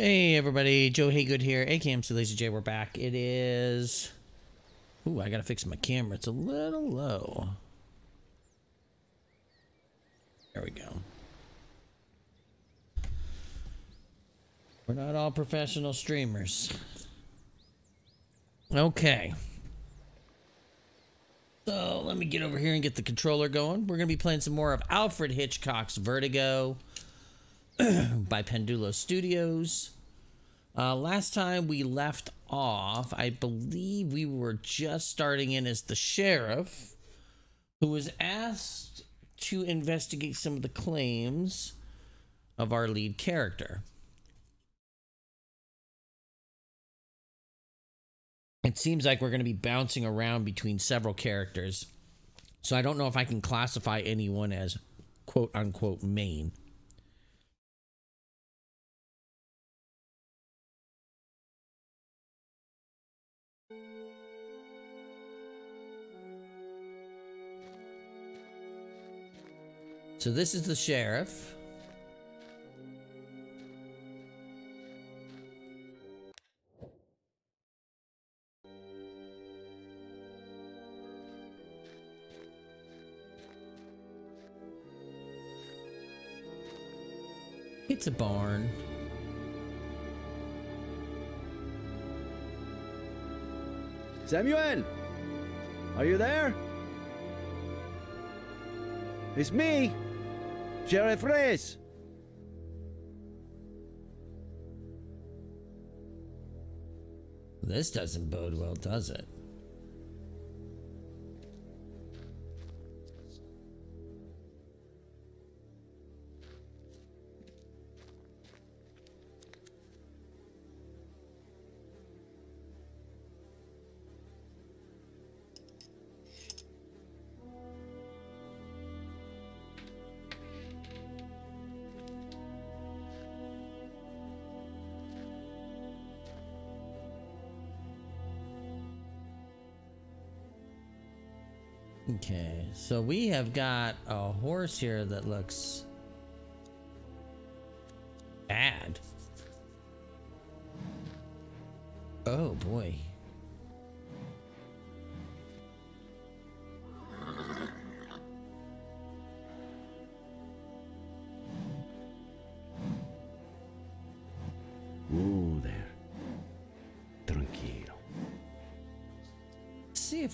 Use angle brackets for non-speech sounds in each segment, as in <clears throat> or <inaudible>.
Hey everybody, Joe Haygood here, aka MC Lazy J. We're back. It is. Ooh, I gotta fix my camera. It's a little low. There we go. We're not all professional streamers. Okay. So let me get over here and get the controller going. We're gonna be playing some more of Alfred Hitchcock's Vertigo <clears throat> by Pendulo Studios. Uh, last time we left off, I believe we were just starting in as the sheriff who was asked to investigate some of the claims of our lead character. It seems like we're going to be bouncing around between several characters. So I don't know if I can classify anyone as quote unquote main. So this is the sheriff. It's a barn. Samuel! Are you there? It's me, Sheriff Reyes. This doesn't bode well, does it? So we have got a horse here that looks bad. Oh boy.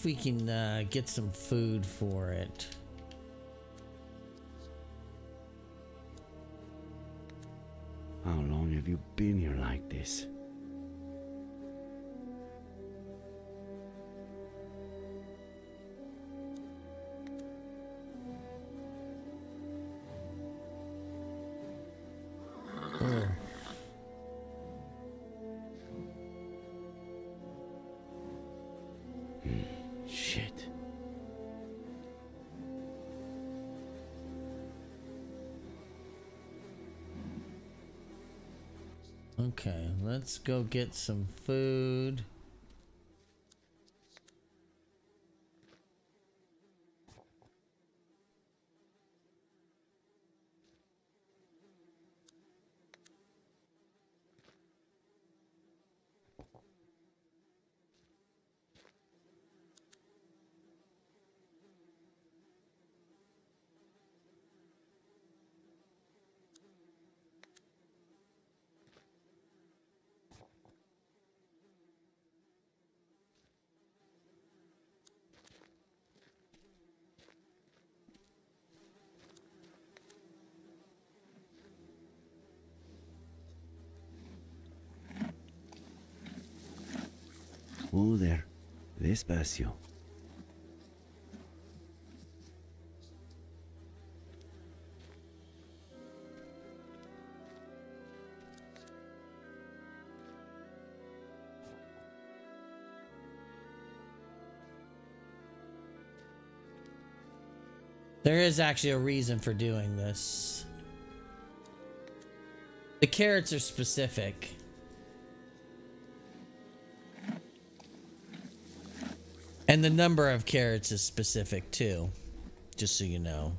If we can uh, get some food for it. How long have you been here like this? Let's go get some food. There. Despacio. There is actually a reason for doing this. The carrots are specific. And the number of carrots is specific too, just so you know.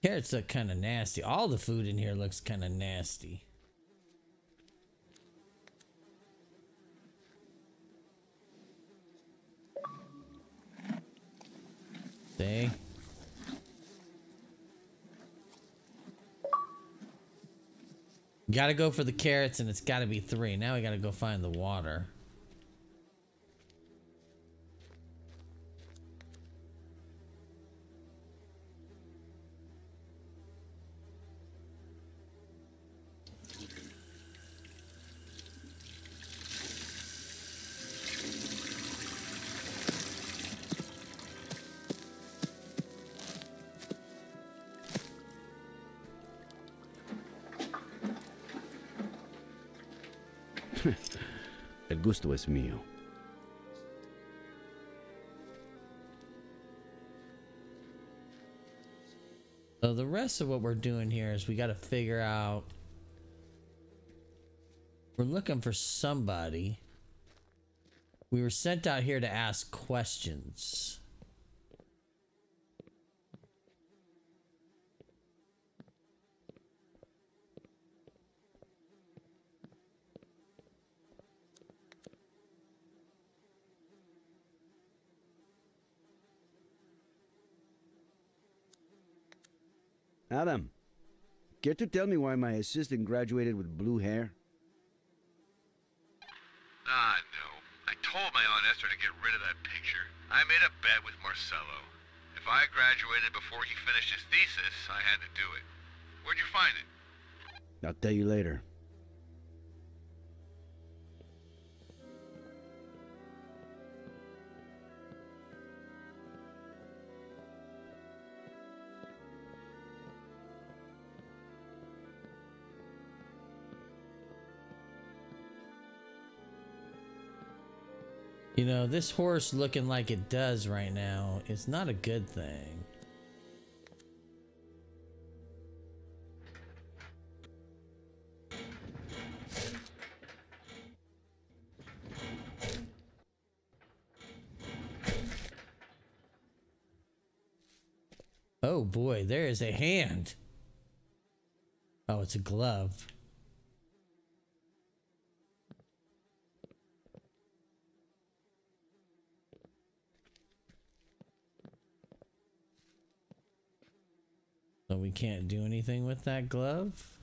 Carrots look kind of nasty. All the food in here looks kind of nasty. See? Gotta go for the carrots and it's gotta be three. Now we gotta go find the water. Es mío. So the rest of what we're doing here is we got to figure out. We're looking for somebody. We were sent out here to ask questions. Adam, care to tell me why my assistant graduated with blue hair? Ah, no. I told my Aunt Esther to get rid of that picture. I made a bet with Marcello. If I graduated before he finished his thesis, I had to do it. Where'd you find it? I'll tell you later. Know, this horse looking like it does right now is not a good thing. Oh boy, there is a hand. Oh, it's a glove. We can't do anything with that glove?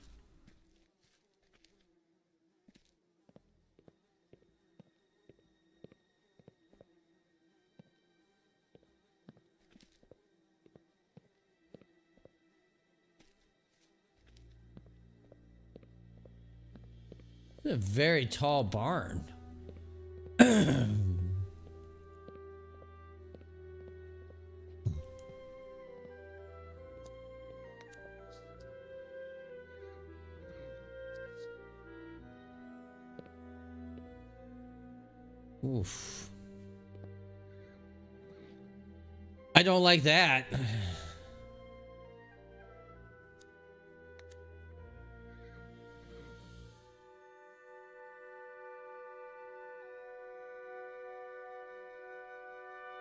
It's a very tall barn. <clears throat> Oof. I don't like that. <sighs>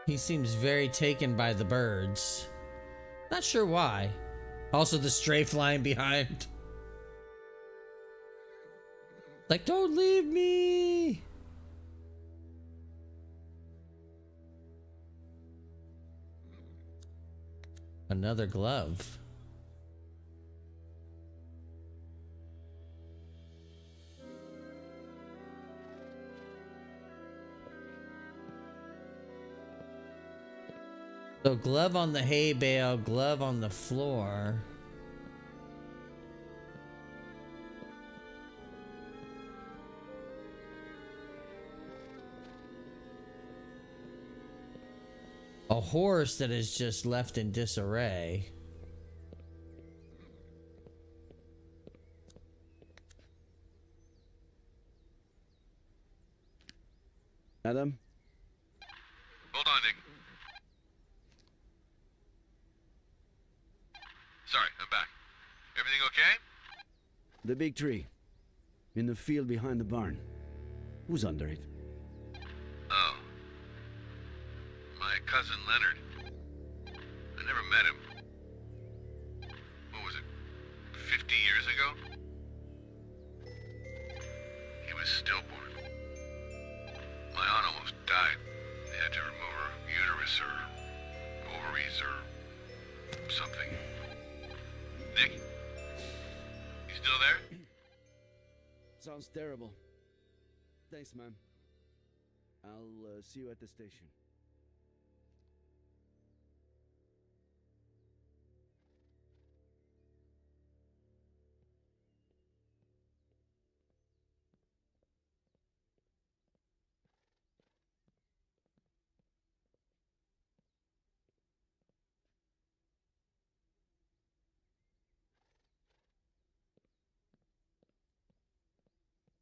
He seems very taken by the birds. Not sure why. Also the stray flying behind. Like, don't leave me! Another glove. So glove on the hay bale, glove on the floor. A horse that is just left in disarray. Adam? Hold on, Nick. Sorry, I'm back. Everything okay? The big tree. In the field behind the barn. Who's under it? Cousin Leonard. I never met him. What was it, 50 years ago? He was stillborn. My aunt almost died. They had to remove her uterus or ovaries or something. Nick? You still there? Sounds terrible. Thanks, man. I'll uh, see you at the station.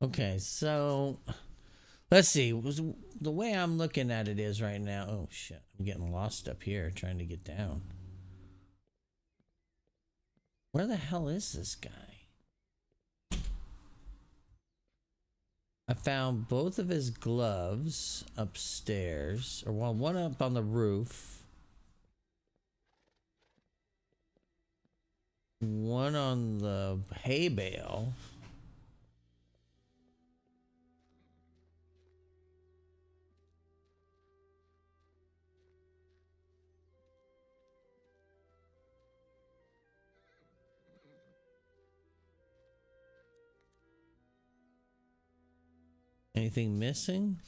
Okay, so let's see. The way I'm looking at it is right now. Oh shit! I'm getting lost up here trying to get down. Where the hell is this guy? I found both of his gloves upstairs, or well, one up on the roof, one on the hay bale. Anything missing?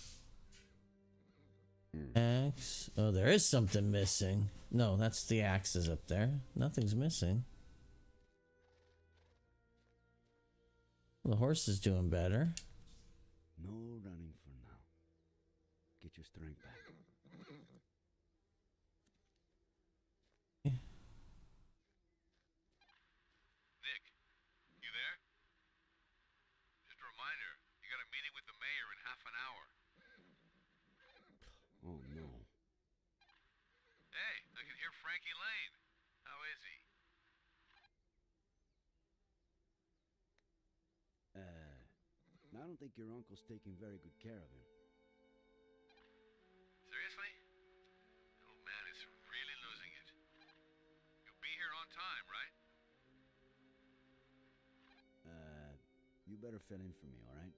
Hmm. Axe. Oh, there is something missing. No, that's the axes up there. Nothing's missing. The horse is doing better. No running for now. Get your strength back. Nick, you there? Just a reminder, you got a meeting with the mayor in half an hour. Oh no. Hey, I can hear Frankie Lane. How is he? Uh, I don't think your uncle's taking very good care of him. Seriously? The old man is really losing it. You'll be here on time, right? Uh, you better fill in for me, all right?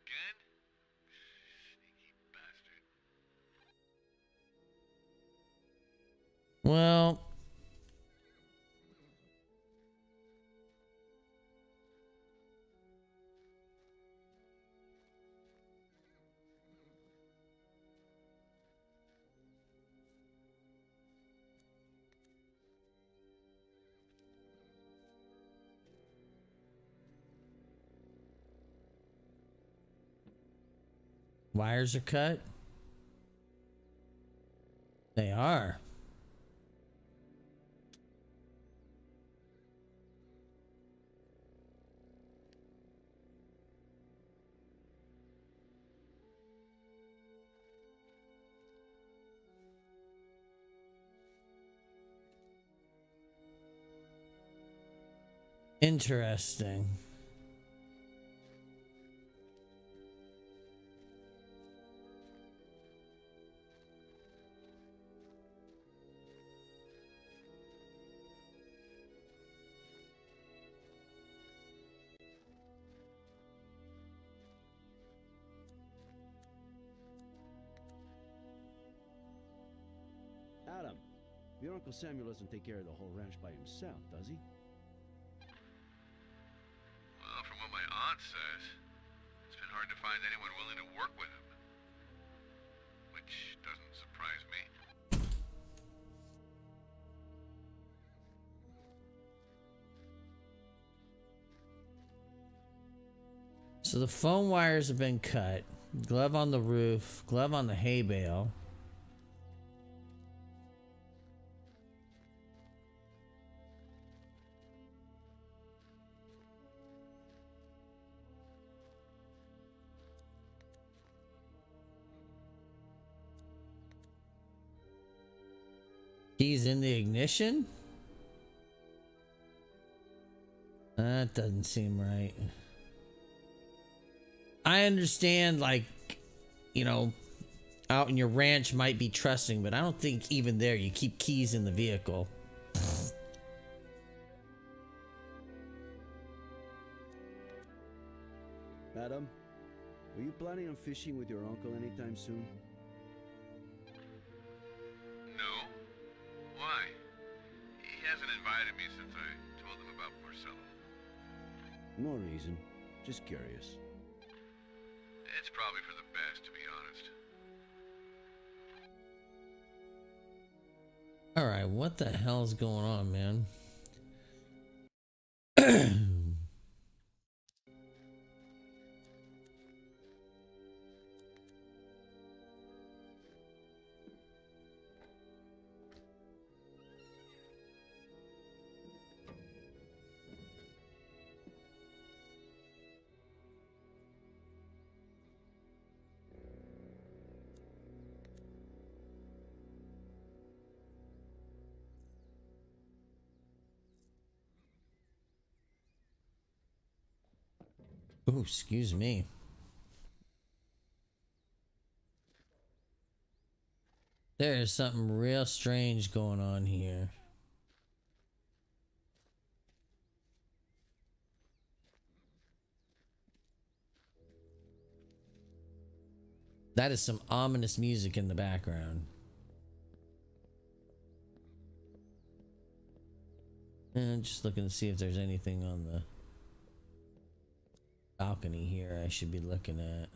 Again? Sneaky bastard. Well, wires are cut. They are. Interesting. Your Uncle Samuel doesn't take care of the whole ranch by himself, does he? Well, from what my aunt says, it's been hard to find anyone willing to work with him. Which doesn't surprise me. So the phone wires have been cut. Glove on the roof, glove on the hay bale. in the ignition? That doesn't seem right. I understand, like, you know, out in your ranch might be trusting, but I don't think even there you keep keys in the vehicle. Madam, were you planning on fishing with your uncle anytime soon? Invited me since I told him about Marcelo. No reason. Just curious. It's probably for the best, to be honest. All right, what the hell's going on, man? <clears throat> Oh, excuse me. There is something real strange going on here. That is some ominous music in the background. And just looking to see if there's anything on the balcony here I should be looking at.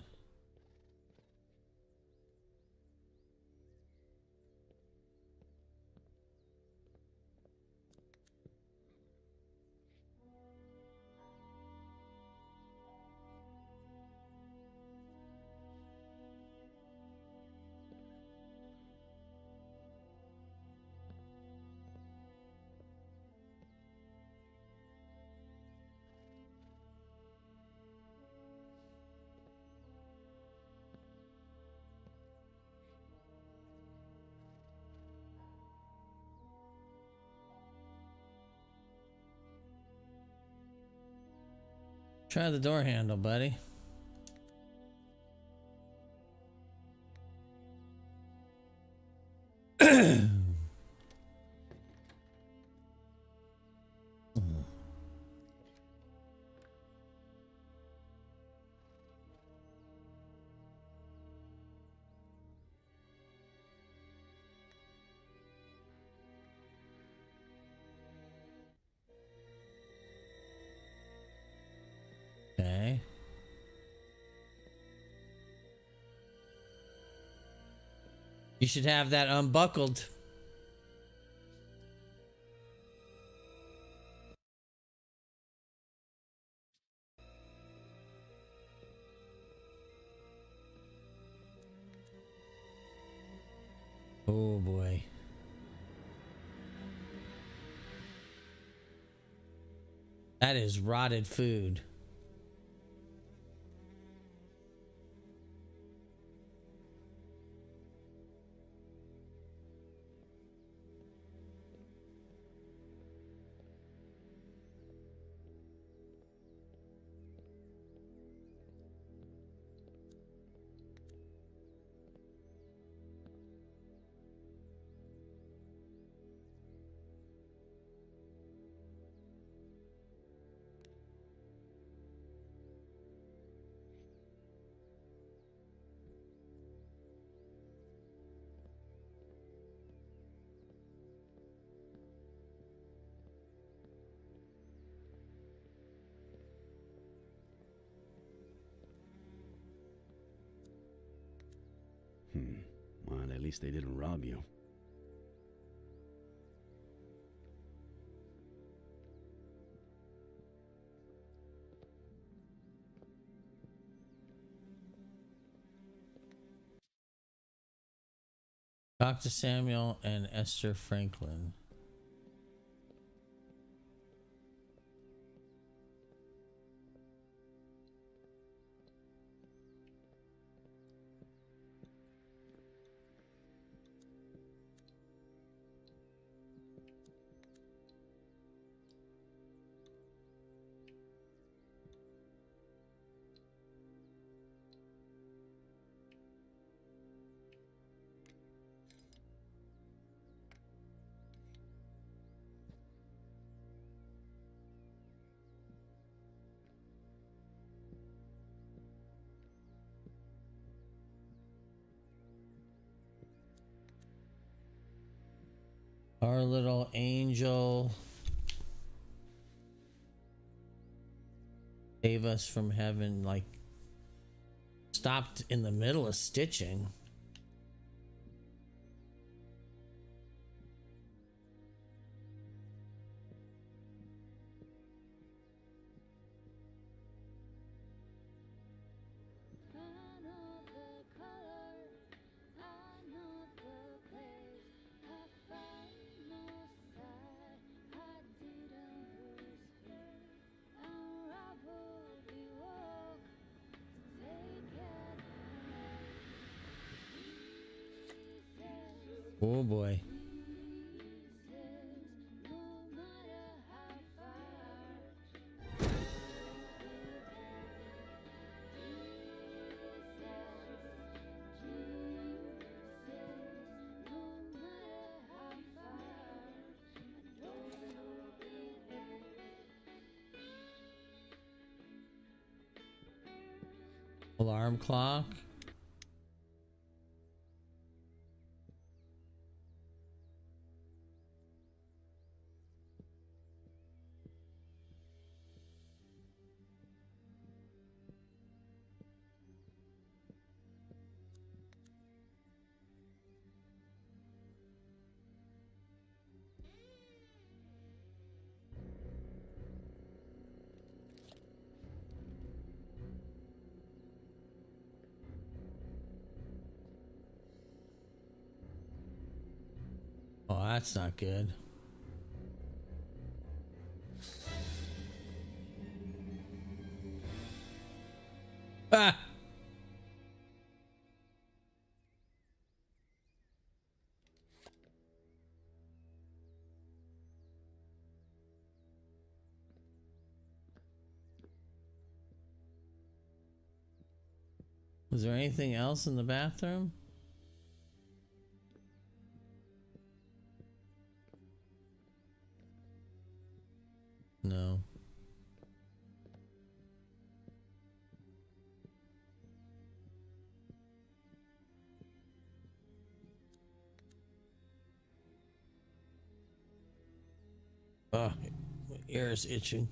Try the door handle, buddy. You should have that unbuckled. Oh boy. That is rotted food. Least they didn't rob you. Dr. Samuel and Esther Franklin. Our little angel. Save us from heaven, like stopped in the middle of stitching. Alarm clock. That's not good. Ah! Was there anything else in the bathroom? No. Ah, my ear is itching.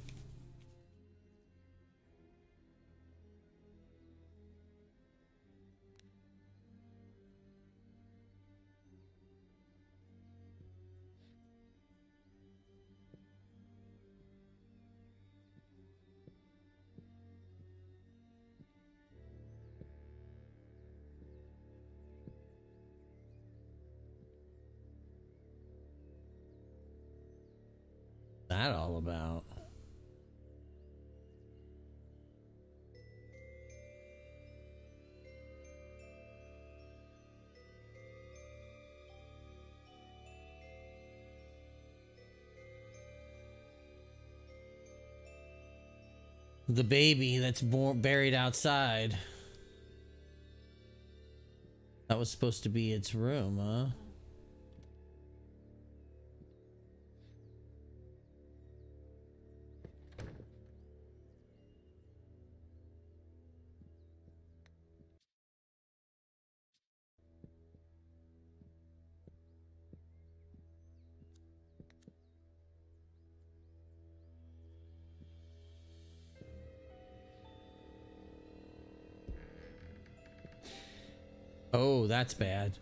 The baby that's born buried outside. That was supposed to be its room, huh? That's bad.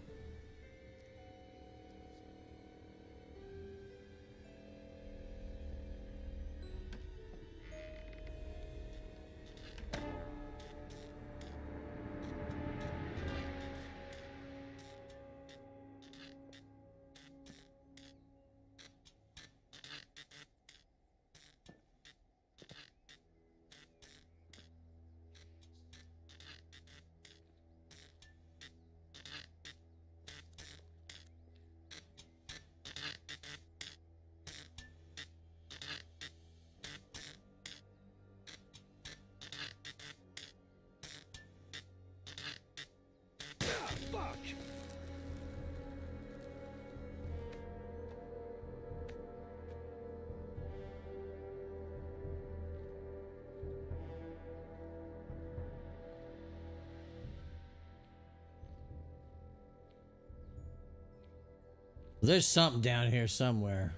There's something down here somewhere.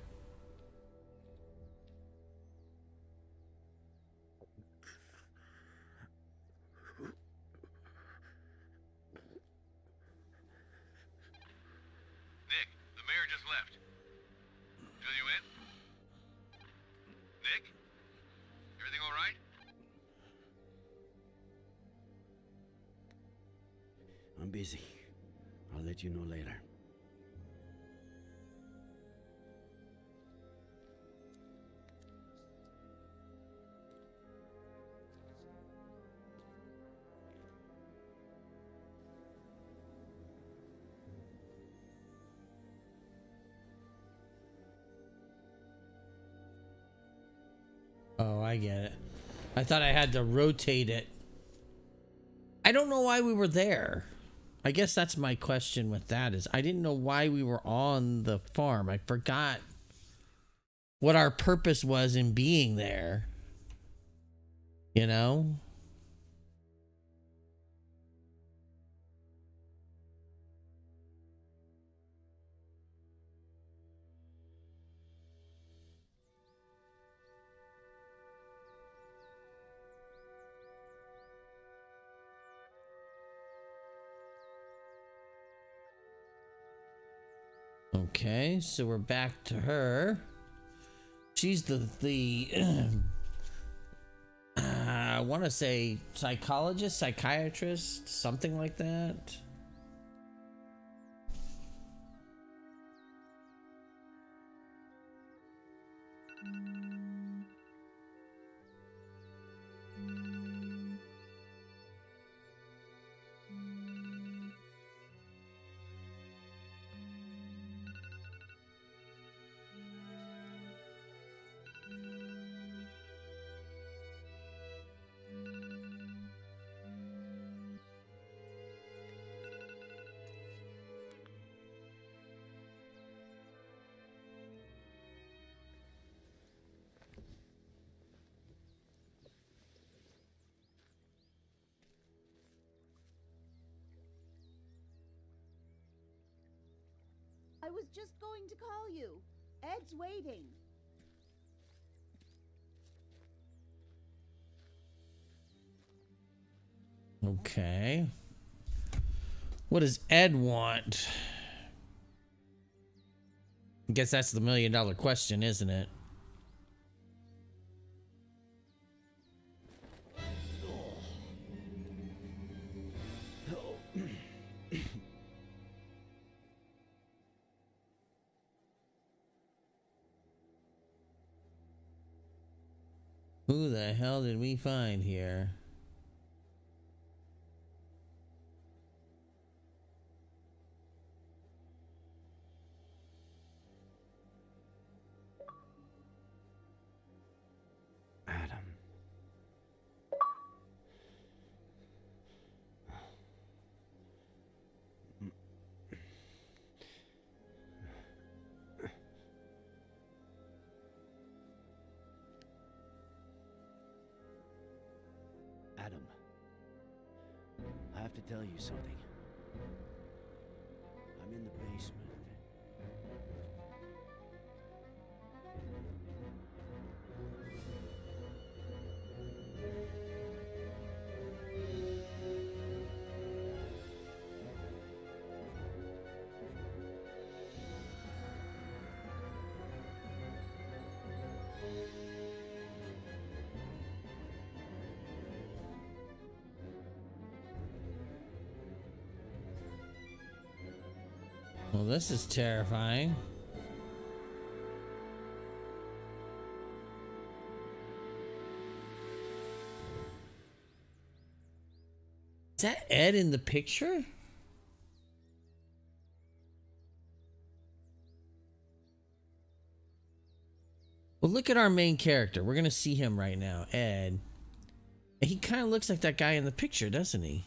I thought I had to rotate it. I don't know why we were there. I guess that's my question with that is I didn't know why we were on the farm. I forgot what our purpose was in being there. You know? Okay, so we're back to her. She's the the <clears throat> uh, I want to say psychologist, psychiatrist, something like that. Was just going to call you. Ed's waiting. Okay. What does Ed want? I guess that's the million dollar question, isn't it? Who the hell did we find here? Well, this is terrifying. Is that Ed in the picture? Well, look at our main character. We're going to see him right now, Ed. He kind of looks like that guy in the picture, doesn't he?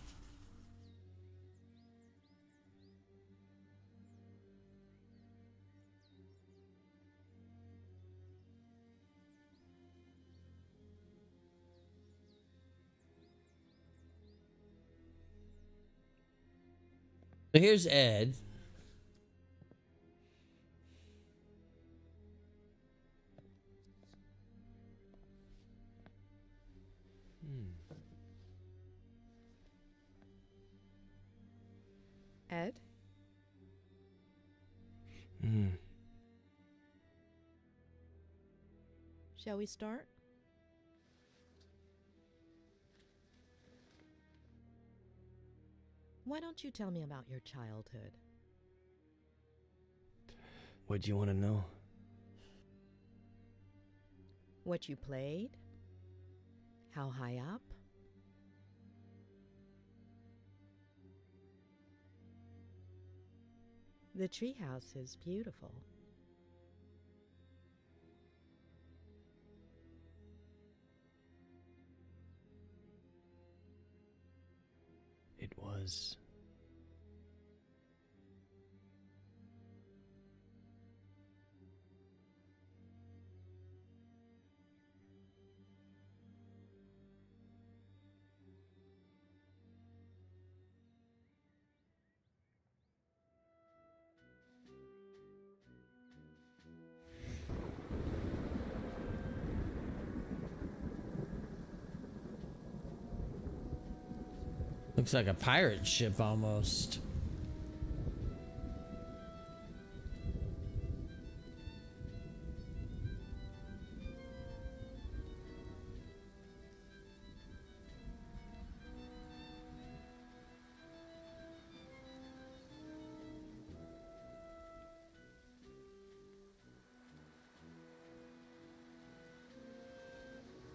So here's Ed. Ed? Mm. Shall we start? Why don't you tell me about your childhood? What do you want to know? What you played? How high up? The treehouse is beautiful. Was. Looks like a pirate ship almost.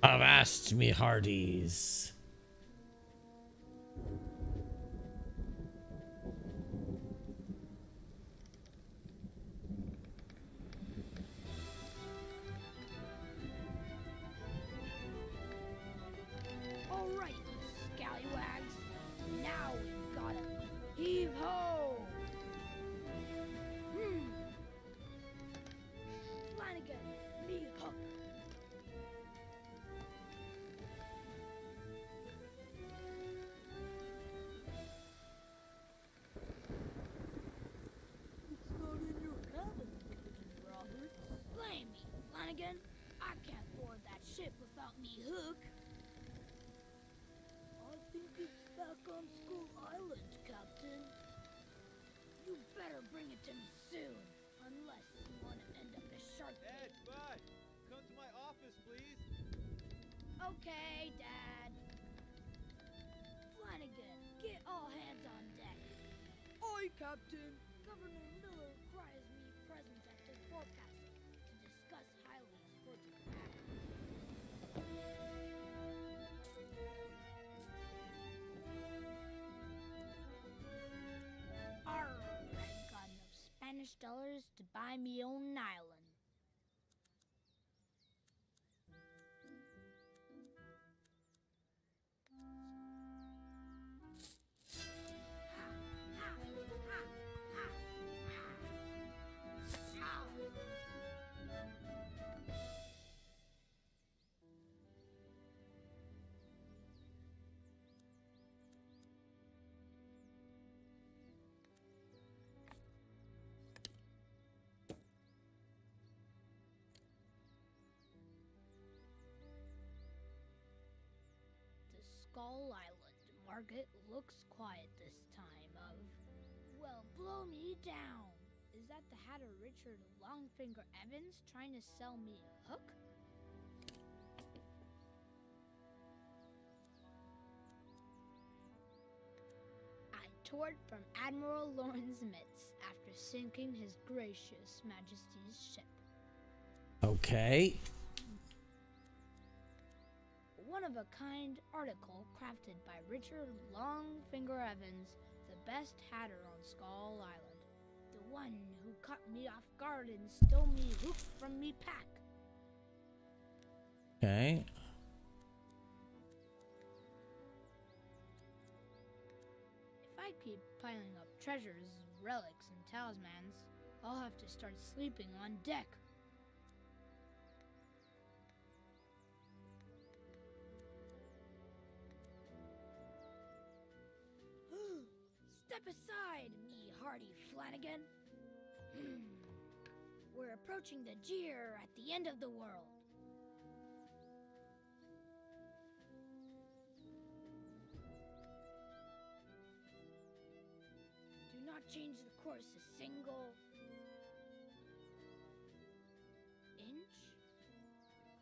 Avast me hearties. Dollars to buy me own island. Skull Island market looks quiet this time of. Well, blow me down. Is that the Hatter Richard Longfinger Evans trying to sell me a hook? I toured from Admiral Lawrence Mitz after sinking His Gracious Majesty's ship. Okay. One of a kind article crafted by Richard Longfinger Evans, the best hatter on Skull Island. The one who caught me off guard and stole me hook from me pack. Okay. If I keep piling up treasures, relics, and talismans, I'll have to start sleeping on deck. Step aside, me hardy Flanagan. Hmm. We're approaching the jeer at the end of the world. Do not not change the course a single inch?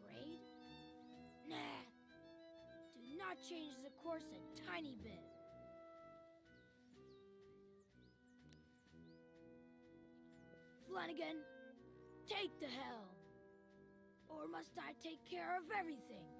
Grade? Nah. Do not change the course a tiny bit. Flanagan, take the helm. Or must I take care of everything?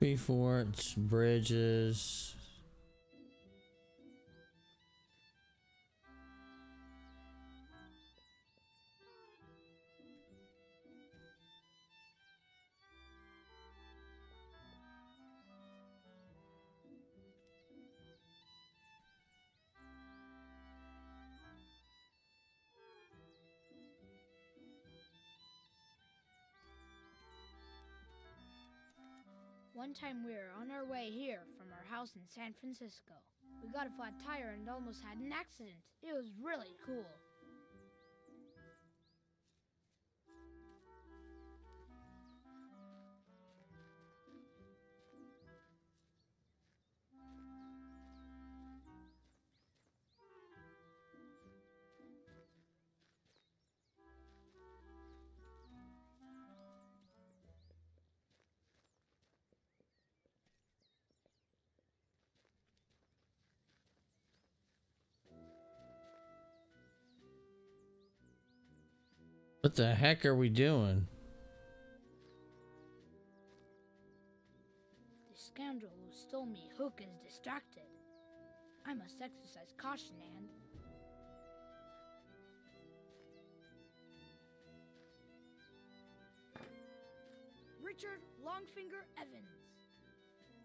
Three forts, bridges. One time we were on our way here from our house in San Francisco. We got a flat tire and almost had an accident. It was really cool. What the heck are we doing? The scoundrel who stole me Hook is distracted. I must exercise caution and. Richard Longfinger Evans.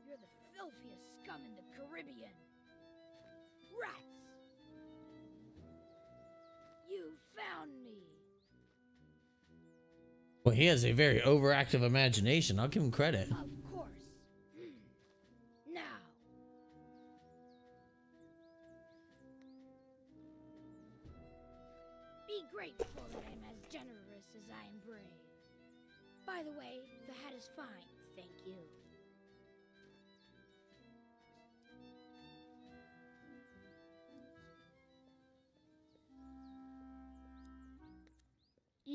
You're the filthiest scum in the Caribbean. Rats! You found me! Well, he has a very overactive imagination. I'll give him credit. Of course. Hmm. Now. Be grateful that I'm as generous as I am brave. By the way,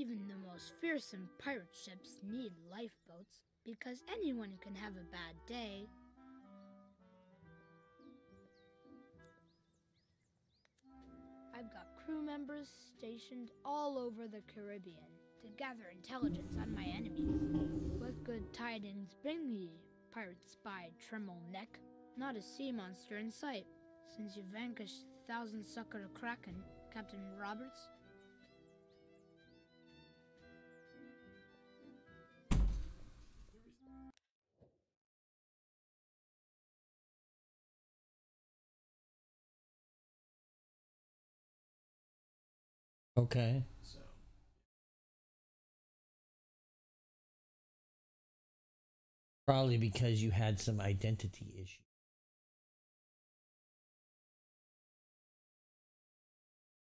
Even the most fearsome pirate ships need lifeboats because anyone can have a bad day. I've got crew members stationed all over the Caribbean to gather intelligence on my enemies. What good tidings bring ye, pirate spy Tremble Neck? Not a sea monster in sight, since you vanquished Thousand Sucker Kraken, Captain Roberts. Okay. Probably because you had some identity issue.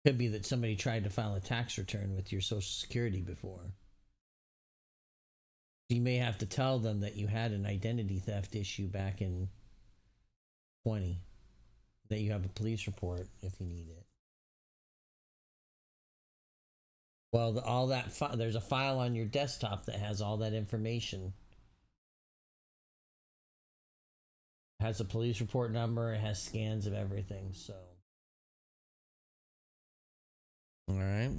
Could be that somebody tried to file a tax return with your social security before. You may have to tell them that you had an identity theft issue back in 20. That you have a police report if you need it. Well, the, all that fi- there's a file on your desktop that has all that information. Has a police report number. It has scans of everything. So, all right.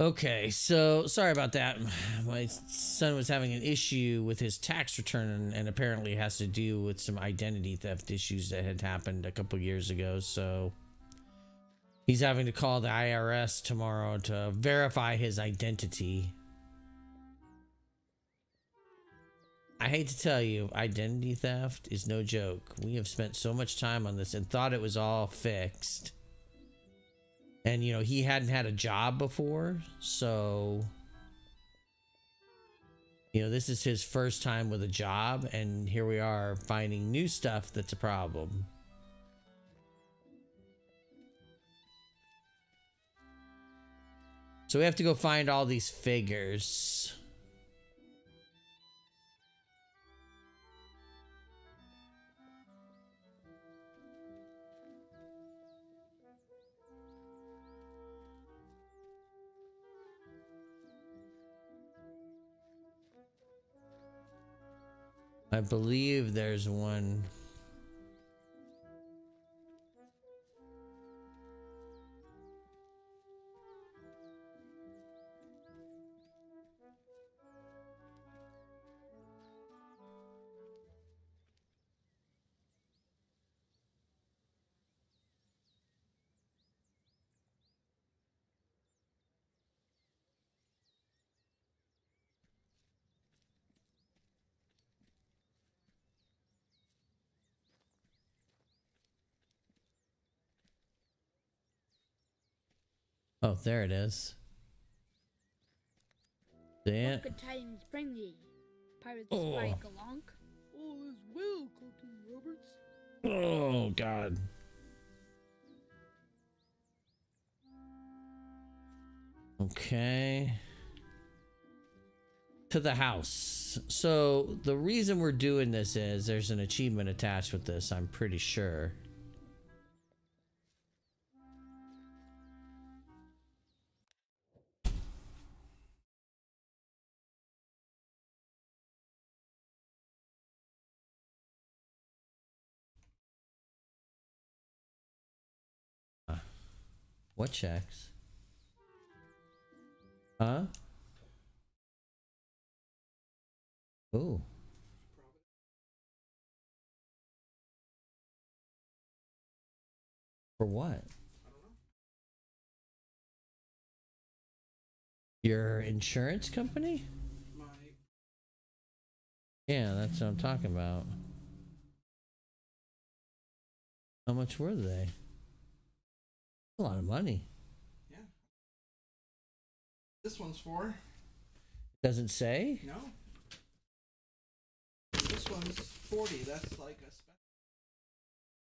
Okay, so sorry about that. My son was having an issue with his tax return and apparently has to do with some identity theft issues that had happened a couple years ago. So he's having to call the IRS tomorrow to verify his identity. I hate to tell you, identity theft is no joke. We have spent so much time on this and thought it was all fixed and you know he hadn't had a job before so you know this is his first time with a job and here we are finding new stuff that's a problem. So we have to go find all these figures I believe there's one. Oh, there it is. Dan. What tidings bring thee? Pirates Oh. along? All is well, Captain Roberts. Oh God. Okay. To the house. So the reason we're doing this is there's an achievement attached with this, I'm pretty sure. What checks? Huh? Ooh. For what? Your insurance company? Yeah, that's what I'm talking about. How much were they? A lot of money. Yeah. This one's for Doesn't say? no. This one's forty. That's like a special.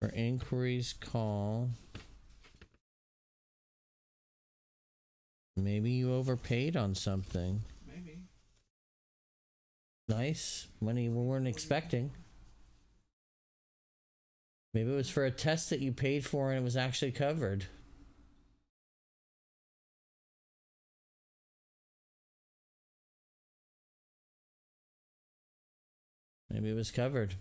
For inquiries, call. Maybe you overpaid on something. Maybe. Nice. Money we weren't expecting. Maybe it was for a test that you paid for and it was actually covered. Maybe it was covered.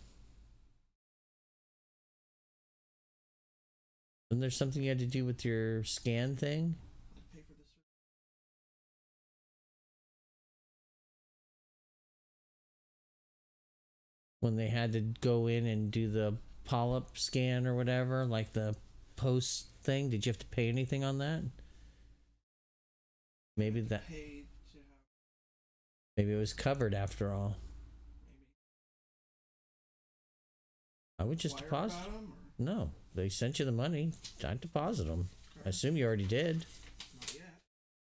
Wasn't there something you had to do with your scan thing? Pay for this. when they had to go in and do the polyp scan or whatever, like the post thing? Did you have to pay anything on that? Maybe that Paid to have maybe it was covered after all. I would just deposit. about 'em, or No, they sent you the money. I deposit them. I assume you already did. not yet.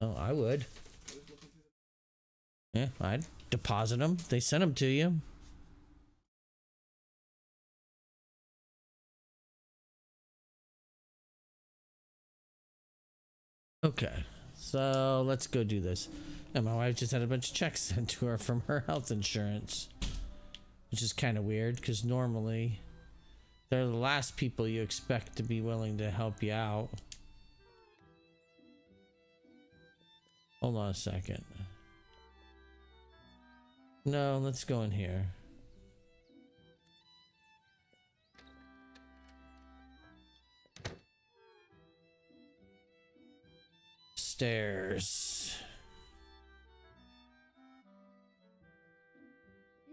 Oh, I would. I was looking through the Yeah, I'd deposit them. They sent them to you. Okay, so let's go do this. And my wife just had a bunch of checks <laughs> sent to her from her health insurance, which is kind of weird because normally they're the last people you expect to be willing to help you out. Hold on a second. No, let's go in here. Stairs.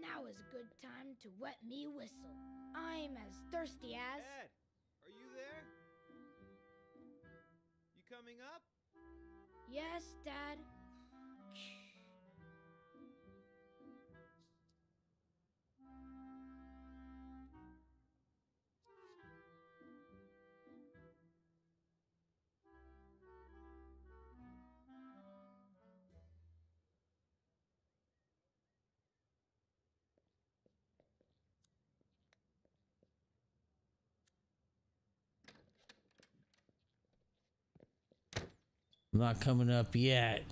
Now is a good time to wet me whistle. I'm as thirsty as. Ed, are you there? You coming up? Yes, Dad. Not coming up yet.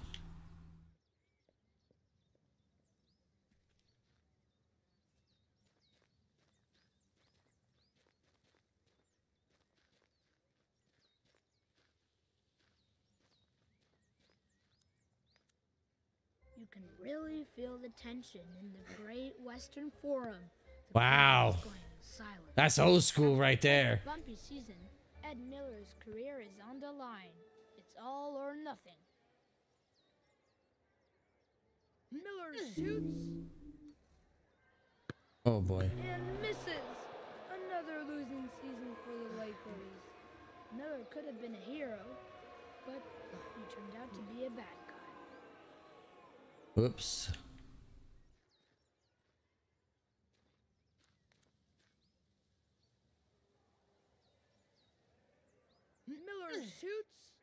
You can really feel the tension in the Great Western Forum. The Wow. crowd is going silent. That's old school right there. Bumpy season. Ed Miller's career is on the line. It's all or nothing. Miller shoots Oh boy. and misses. Another losing season for the Lakers. Miller could have been a hero, but he turned out to be a bad guy. Whoops. Miller shoots.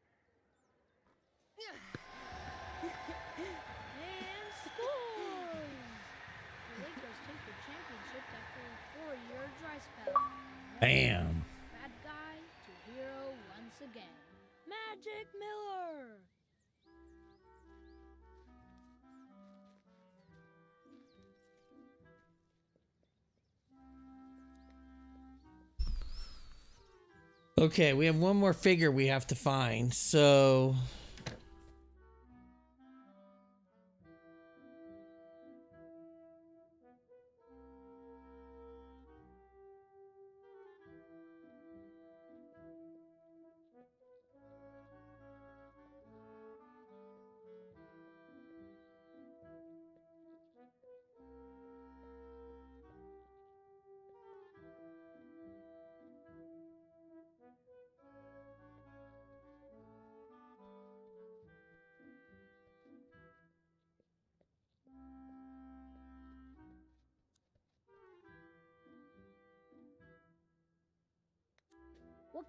And scores! The Lakers take the championship after a four-year dry spell. Bam. Bad guy to hero once again. Magic Miller! Okay, we have one more figure we have to find. So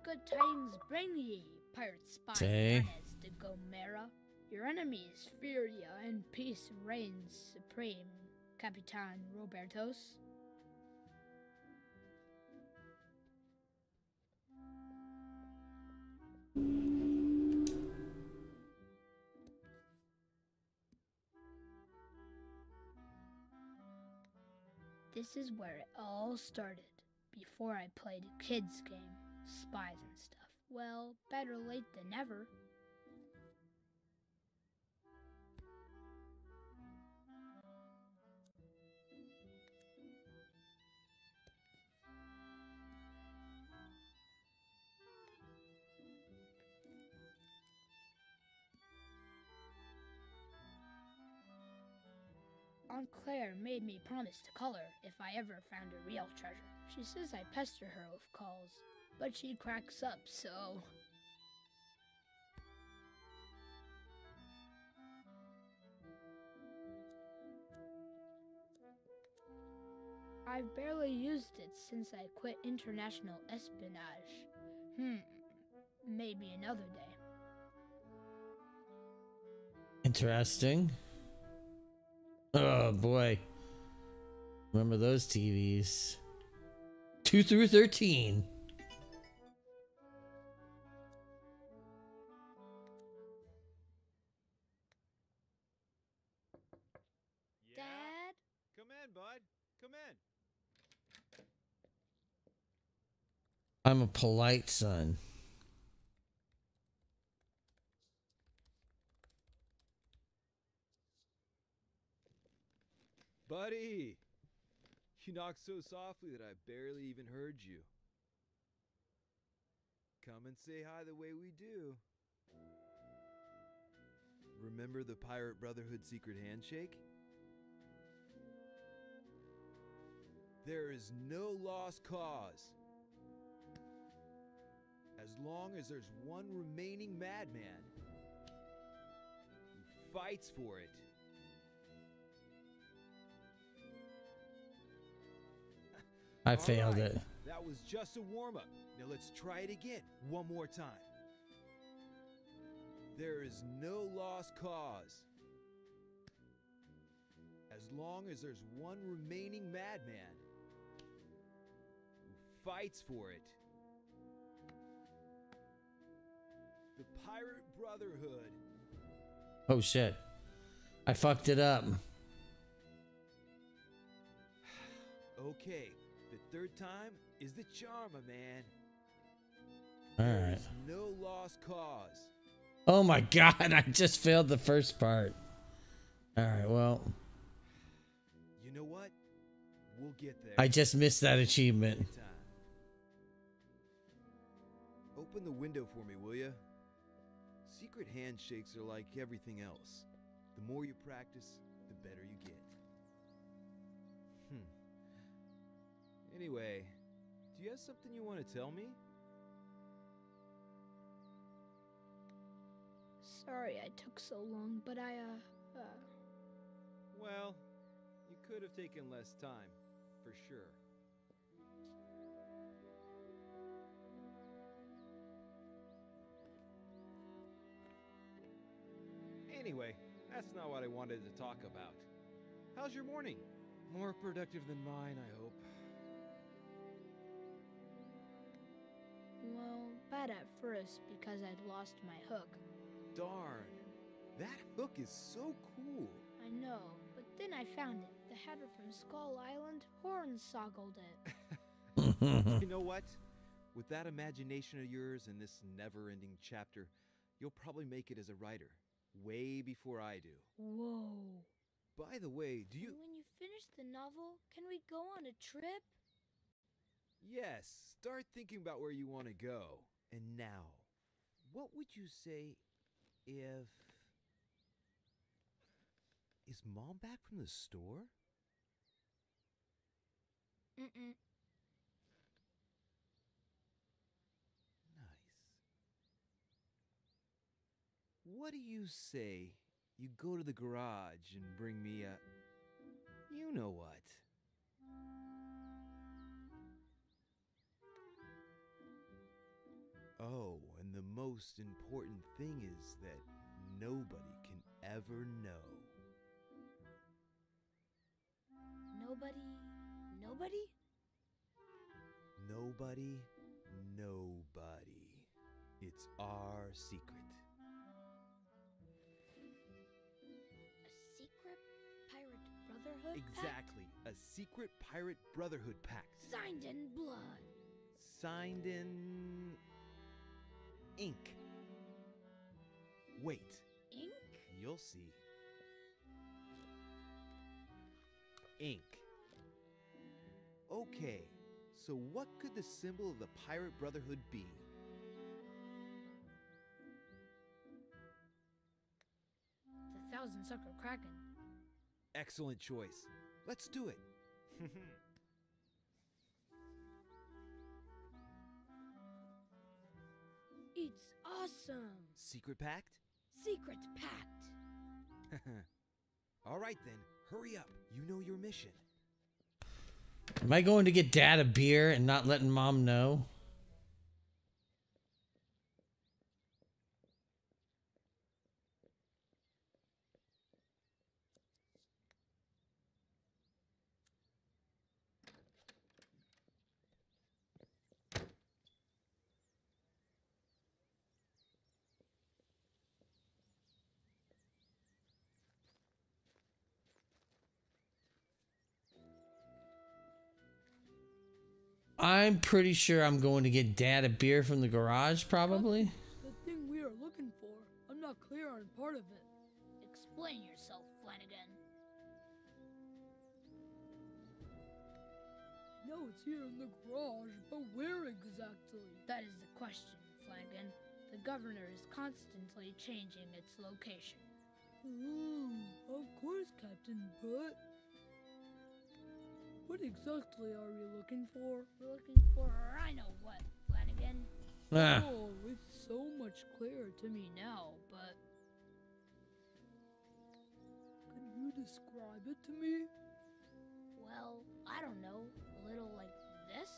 good tidings bring ye, pirate spy Say. De Gomera? Your enemies fear ye, and peace reigns supreme, Capitan Robertos. This is where it all started. Before I played a kids game, spies and stuff. Well, better late than never. Aunt Claire made me promise to call her if I ever found a real treasure. She says I pester her with calls, but she cracks up, so. I've barely used it since I quit international espionage. Hmm, maybe another day. interesting. Oh boy. Remember those TVs? 2 through 13. I'm a polite son. Buddy! You knocked so softly that I barely even heard you. Come and say hi the way we do. Remember the Pirate Brotherhood secret handshake? There is no lost cause. As long as there's one remaining madman who fights for it. <laughs> I failed right, it. That was just a warm up. Now let's try it again, one more time. There is no lost cause. As long as there's one remaining madman who fights for it. The Pirate Brotherhood. Oh shit. I fucked it up. Okay, the third time is the charm, man. All right. No lost cause. Oh my <laughs> god, I just failed the first part. All right, well, You know what? We'll get there. I just missed that achievement. Open the window for me, will you? Secret handshakes are like everything else. The more you practice, the better you get. Hmm. Anyway, do you have something you want to tell me? Sorry I took so long, but I, uh, uh, Well, you could have taken less time, for sure. Anyway, that's not what I wanted to talk about. How's your morning? More productive than mine, I hope. well, bad at first because I'd lost my hook. Darn. That hook is so cool. I know, but then I found it. The hatter from Skull Island hornsoggled it. <laughs> <laughs> you know what? With that imagination of yours and this never ending chapter, you'll probably make it as a writer, way before I do. Whoa. By the way, do you. And when you finish the novel, can we go on a trip? Yes, start thinking about where you want to go. And now, what would you say if. Is mom back from the store? Mm-mm. Nice. What do you say you go to the garage and bring me a. You know what? Oh, and the most important thing is that nobody can ever know. Nobody. Nobody? Nobody, nobody. It's our secret. Brotherhood? pact? Exactly. A secret pirate brotherhood pact. Signed in blood. Signed in ink. Wait, Ink? you'll see. Ink. Okay, so what could the symbol of the pirate brotherhood be? The Thousand Sucker Kraken. Excellent choice. Let's do it. <laughs> It's awesome. Secret pact? Secret pact. <laughs> All right then, hurry up. You know your mission. Am I going to get dad a beer and not letting mom know? I'm pretty sure I'm going to get dad a beer from the garage, probably. The thing we are looking for. I'm not clear on part of it. Explain yourself, Flanagan. No, it's here in the garage, but where exactly? That is the question, Flanagan. The governor is constantly changing its location. Oh, of course, Captain, but. What exactly are you looking for? We're looking for I know what, Flanagan. Ah, Oh, it's so much clearer to me now, but. Can you describe it to me? Well, I don't know. A little like this?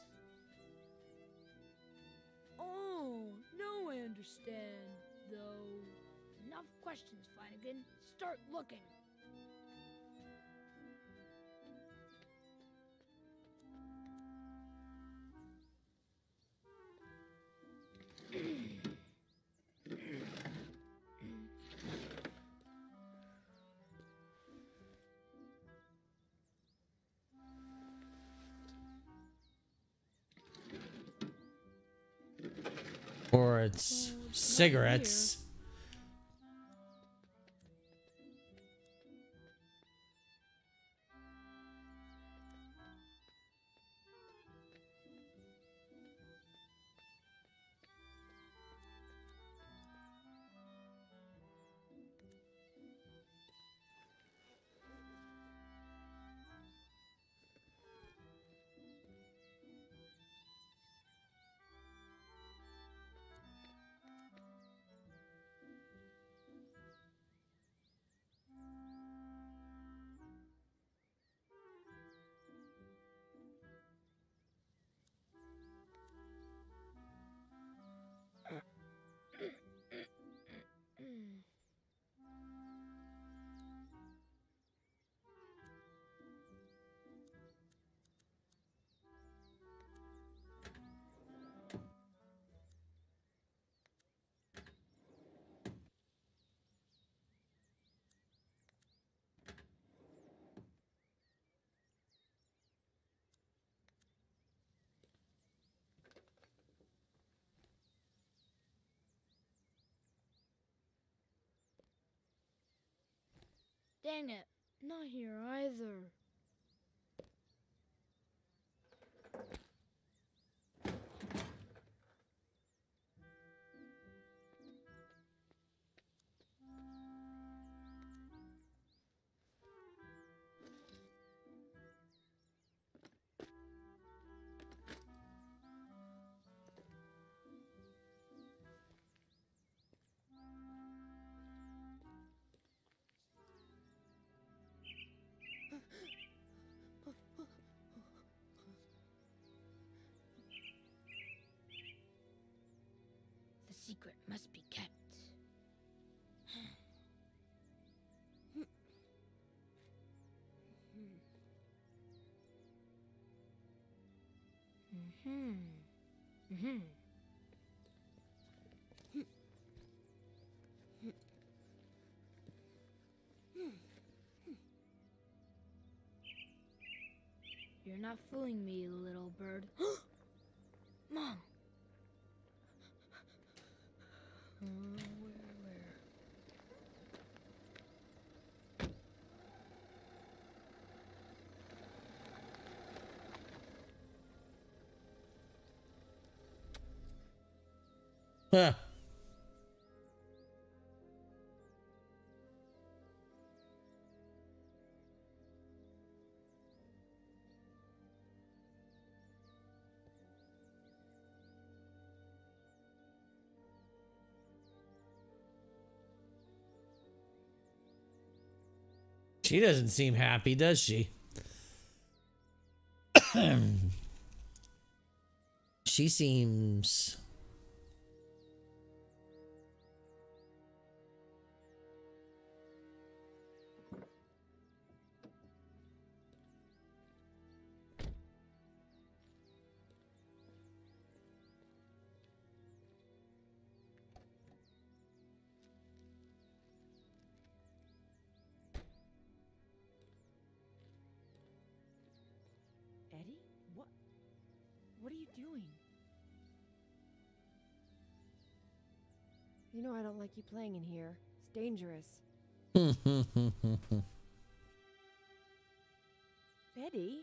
Oh, now I understand, though. Enough questions, Flanagan. Start looking. Cigarettes. Dang it. Not here either. Secret must be kept. You're not fooling me, little bird. <gasps> Mom! Uh, where, where? She doesn't seem happy, does she? <coughs> she seems like you playing in here. It's dangerous. <laughs> Betty?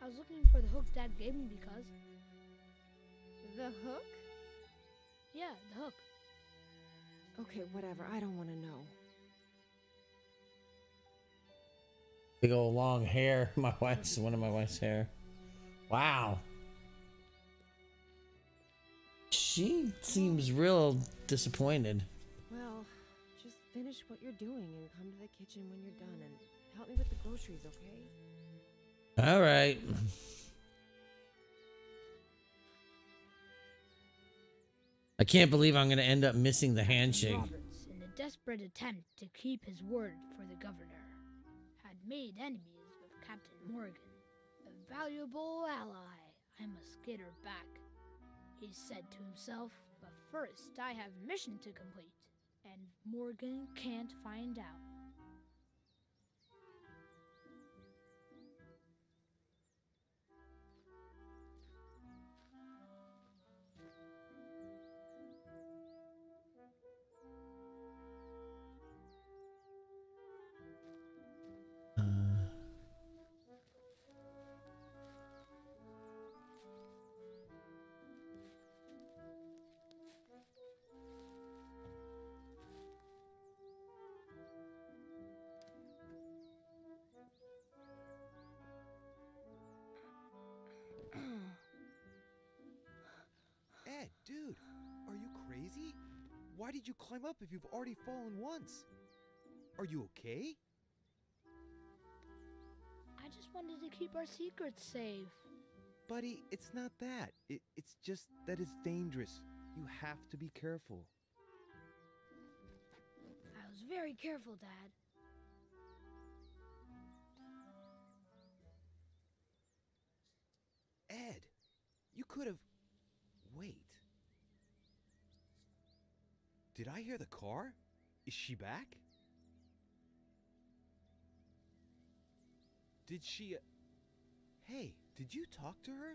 I was looking for the hook Dad gave me because. The hook? Yeah, the hook. Okay, whatever. I don't want to know. Big old long hair. <laughs> My wife's one of my wife's hair. Wow. She seems real disappointed. Well, just finish what you're doing and come to the kitchen when you're done and help me with the groceries, okay? All right. I can't believe I'm going to end up missing the handshake. Roberts, in a desperate attempt to keep his word for the governor, had made enemies with Captain Morgan, a valuable ally. I must get her back, he said to himself. But first, I have a mission to complete, and Morgan can't find out. Why did you climb up if you've already fallen once? Are you okay? I just wanted to keep our secrets safe. Buddy, it's not that. It, it's just that it's dangerous. You have to be careful. I was very careful, Dad. Ed, you could have. Did I hear the car? Is she back? Did she. Uh... Hey, did you talk to her?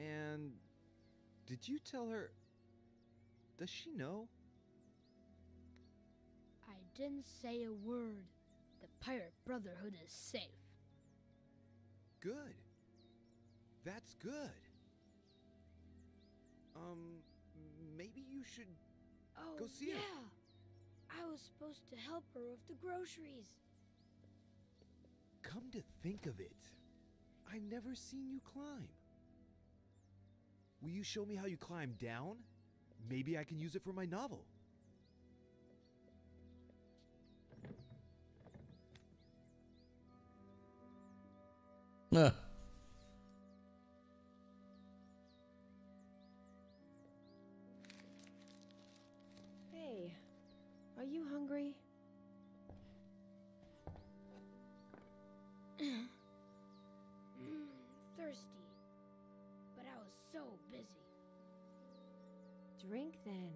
And. Did you tell her. Does she know? I didn't say a word. The Pirate Brotherhood is safe. Good. That's good. Um, maybe you should. Oh, Go see yeah. her. I was supposed to help her with the groceries. Come to think of it, I've never seen you climb. Will you show me how you climb down? Maybe I can use it for my novel. Ugh. Drink then.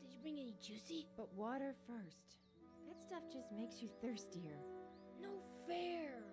Did you bring any juicy? But water first. That stuff just makes you thirstier. No fair.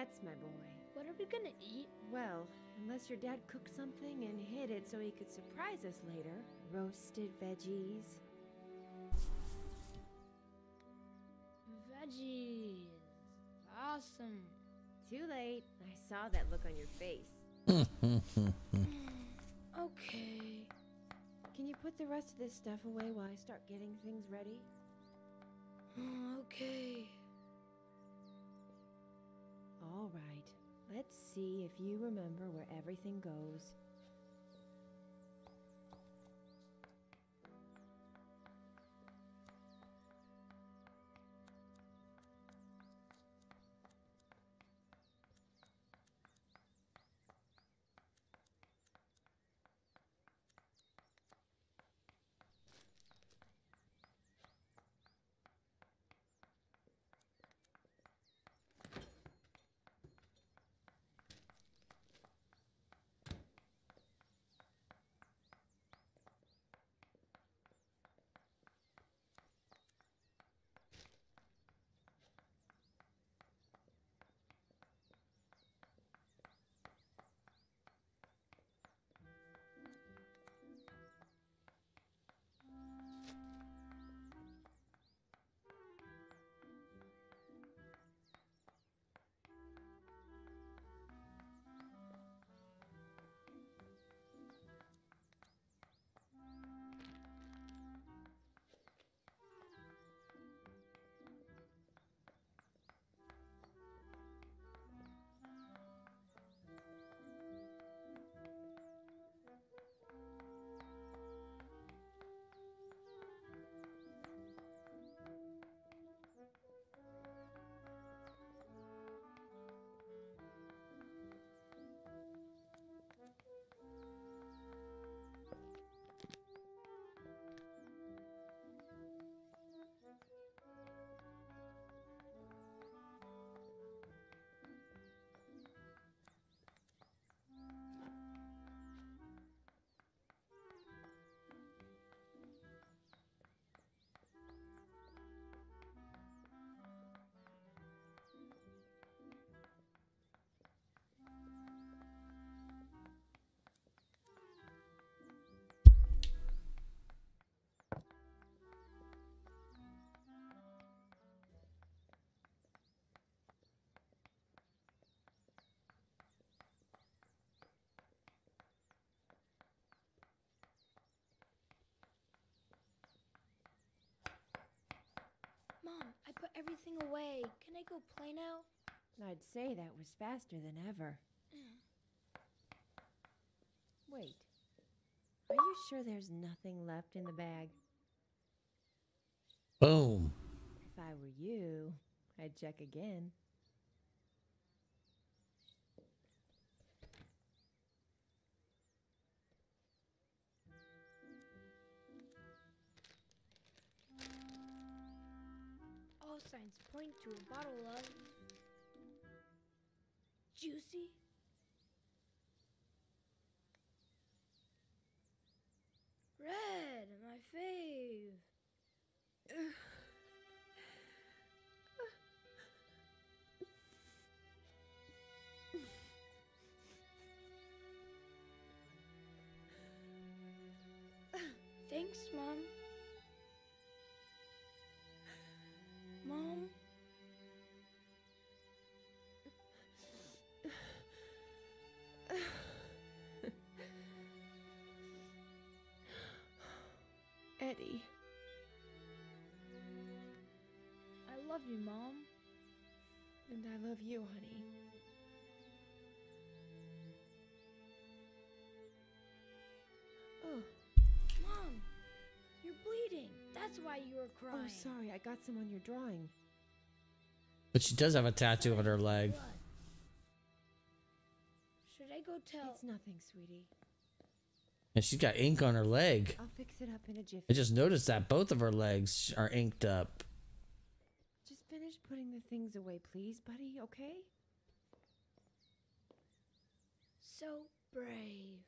That's my boy. What are we gonna eat? Well, unless your dad cooked something and hid it so he could surprise us later. Roasted veggies. Veggies. Awesome. Too late. I saw that look on your face. <laughs> Okay. Can you put the rest of this stuff away while I start getting things ready? See if you remember where everything goes. Everything away. Can I go play now? I'd say that was faster than ever. Wait. Are you sure there's nothing left in the bag? Boom. If I were you, I'd check again. Point to a bottle of juicy. Red, my fave. Thanks, Mom. Eddie. I love you, Mom. And I love you, honey. Oh, Mom, you're bleeding. That's why you were oh, crying. oh, sorry. I got some on your drawing. But she does have a tattoo on her leg. Should I go tell? It's nothing, sweetie. And she's got ink on her leg. I'll fix it up in a jiffy. I just noticed that both of her legs are inked up. Just finish putting the things away, please, buddy, okay? So brave.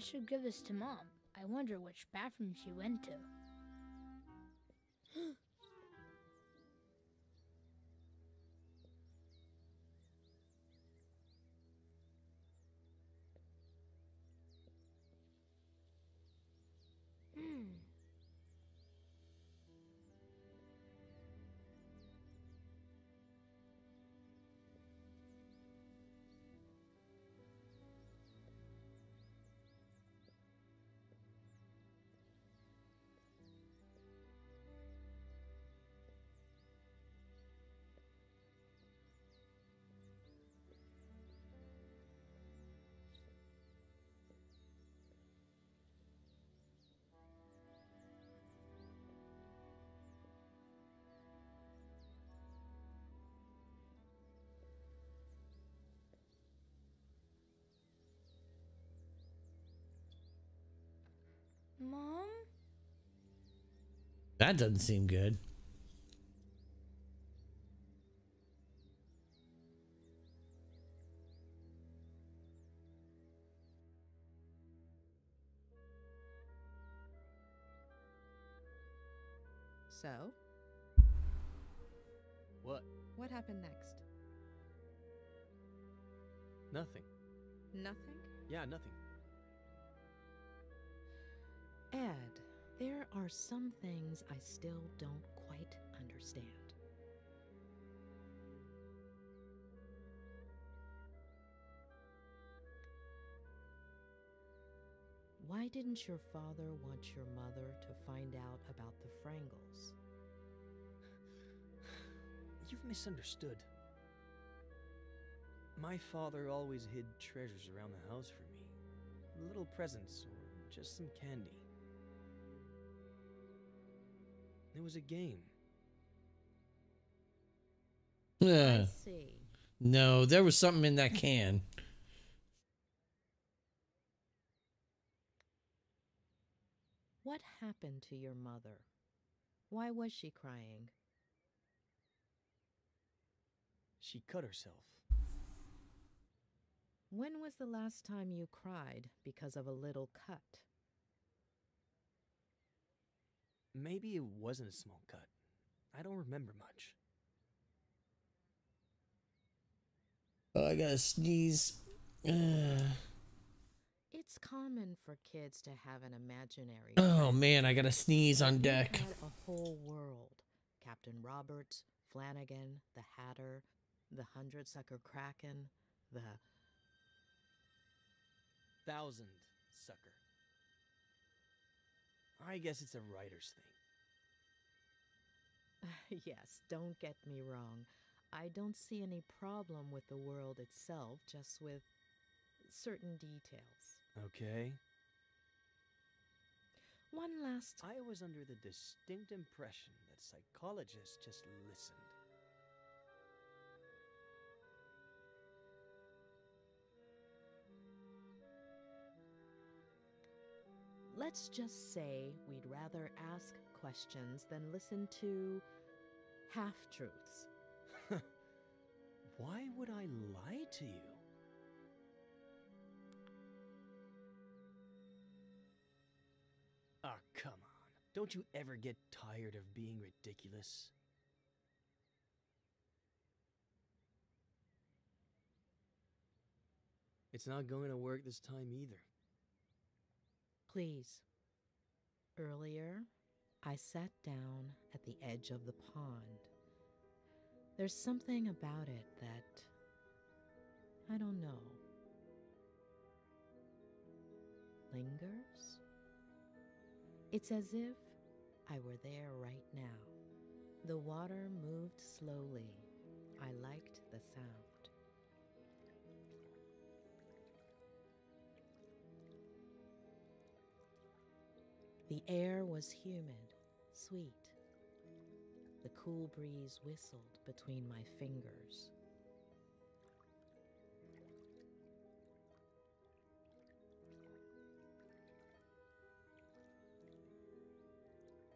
Should give this to Mom. I wonder which bathroom she went to. That doesn't seem good. So, What? what happened next? Nothing. Nothing? Yeah, nothing. Ed, there are some things I still don't quite understand. Why didn't your father want your mother to find out about the Frangles? You've misunderstood. My father always hid treasures around the house for me. Little presents or just some candy. It was a game. Ugh. see. No, there was something in that can. <laughs> What happened to your mother? Why was she crying? She cut herself. When was the last time you cried because of a little cut? Maybe it wasn't a small cut. I don't remember much. Oh, I gotta sneeze. <sighs> It's common for kids to have an imaginary. Oh man, I gotta sneeze on deck. a whole world. Captain Roberts, Flanagan, the Hatter, the Hundred Sucker Kraken, the. Thousand sucker. I guess it's a writer's thing. <sighs> yes, don't get me wrong. I don't see any problem with the world itself, just with certain details. Okay. One last. I was under the distinct impression that psychologists just listened. Let's just say we'd rather ask questions than listen to half truths. <laughs> Why would I lie to you? Ah, come on. Don't you ever get tired of being ridiculous? It's not going to work this time either. Please. Earlier, I sat down at the edge of the pond. There's something about it that. I don't know. Lingers? It's as if I were there right now. The water moved slowly. I liked the sound. The air was humid, sweet. The cool breeze whistled between my fingers.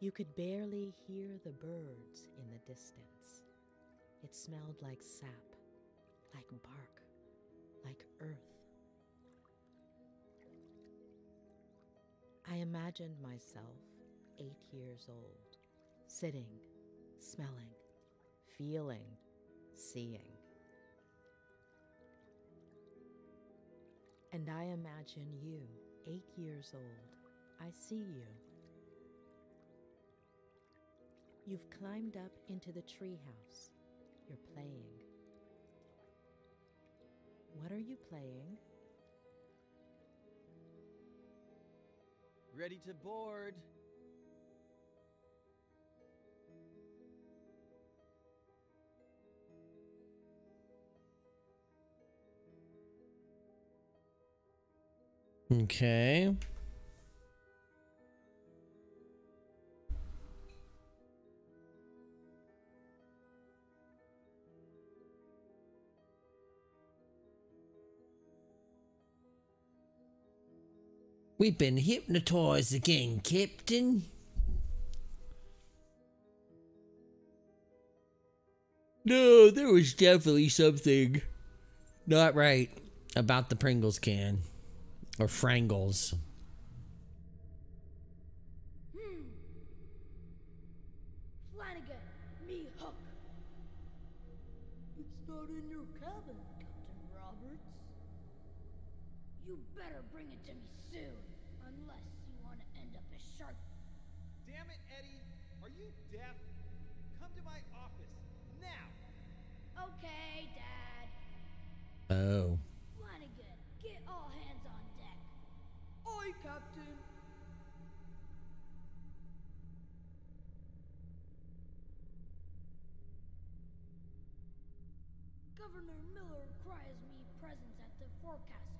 You could barely hear the birds in the distance. It smelled like sap, like bark, like earth. I imagined myself eight years old, sitting, smelling, feeling, seeing. And I imagine you, eight years old. I see you. You've climbed up into the treehouse. You're playing. What are you playing? Ready to board. Okay. We've been hypnotized again, Captain. No, there was definitely something not right about the Pringles can. Or Frangles. Hmm. Flanagan, me Hook. It's not in your cabin, Captain Roberts. You better bring it to me soon, unless you want to end up as shark. Damn it, Eddie! Are you deaf? Come to my office now! Okay, Dad. Oh. Flanagan, get all hands on deck. Aye, Captain. Governor Miller requires me presence at the forecastle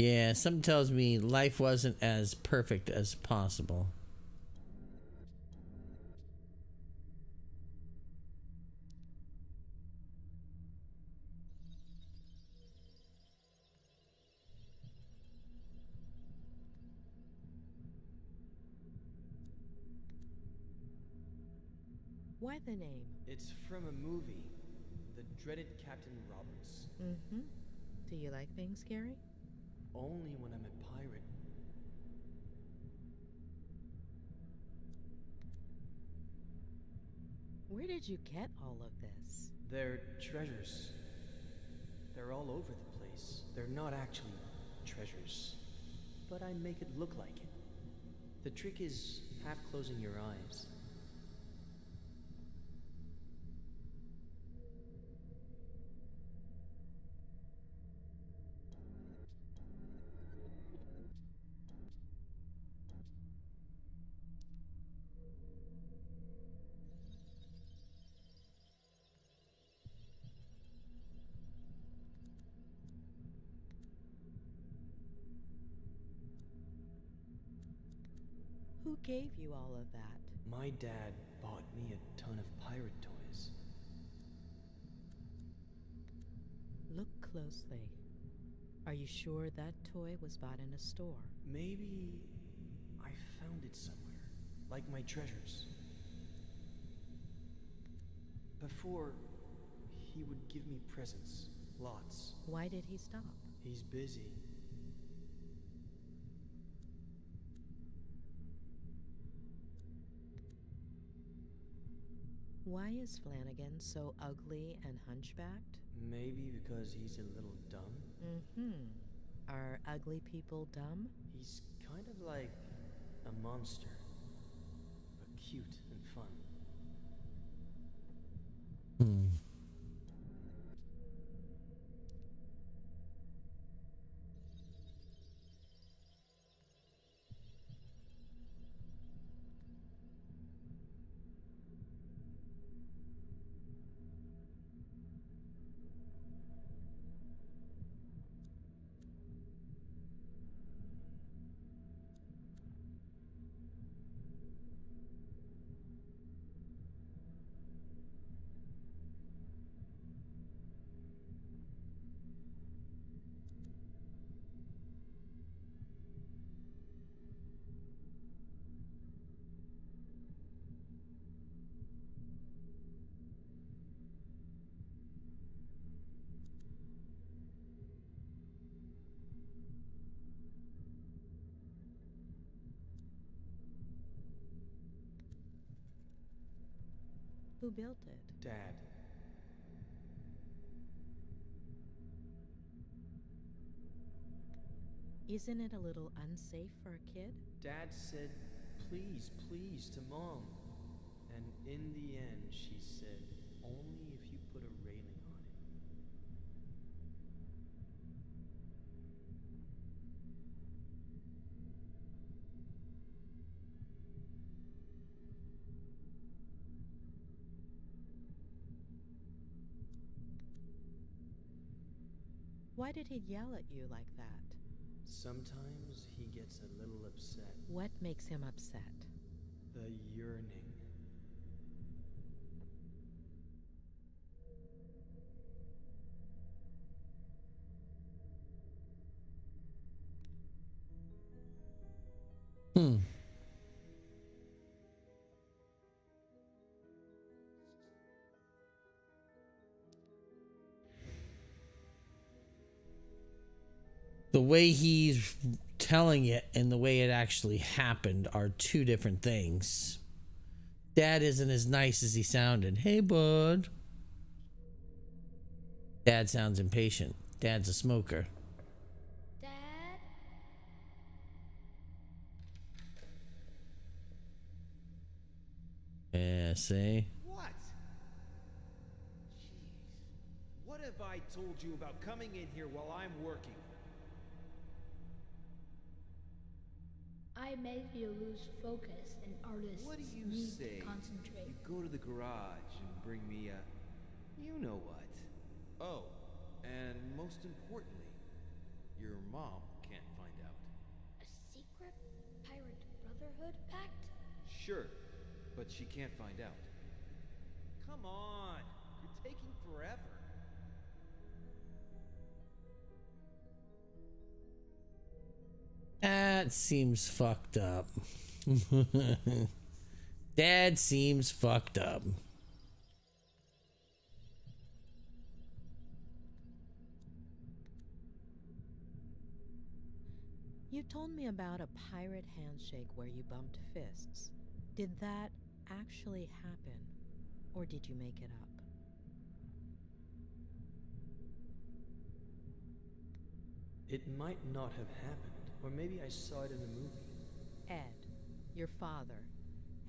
Yeah, something tells me life wasn't as perfect as possible. Why the name? It's from a movie, The Dreaded Captain Roberts. Mm-hmm. Do you like being scary? Only when I'm a pirate. Where did you get all of this? They're treasures. They're all over the place. They're not actually treasures, but I make it look like it. The trick is half closing your eyes. Gave you all of that? My dad bought me a ton of pirate toys. Look closely. Are you sure that toy was bought in a store? Maybe I found it somewhere, like my treasures. Before, he would give me presents, lots. Why did he stop? He's busy. Why is Flanagan so ugly and hunchbacked? Maybe because he's a little dumb. Mm-hmm. Are ugly people dumb? He's kind of like a monster, but cute and fun. Hmm. Who built it? Dad. Isn't it a little unsafe for a kid? Dad said, please, please to Mom. And in the end, she said, Why did he yell at you like that? Sometimes he gets a little upset. What makes him upset? The yearning. Hmm. Way he's telling it and the way it actually happened are two different things. Dad isn't as nice as he sounded. Hey, bud. Dad sounds impatient. Dad's a smoker. Dad? Yeah, see? What? Jeez. What have I told you about coming in here while I'm working? I make you lose focus, and artists What do you need say? to concentrate. You go to the garage and bring me a. You know what. Oh, and most importantly, your mom can't find out. A secret pirate brotherhood pact? Sure, but she can't find out. Come on! You're taking forever. That seems fucked up. <laughs> Dad seems fucked up. You told me about a pirate handshake where you bumped fists. Did that actually happen? Or did you make it up? It might not have happened, or maybe I saw it in a movie. Ed, your father,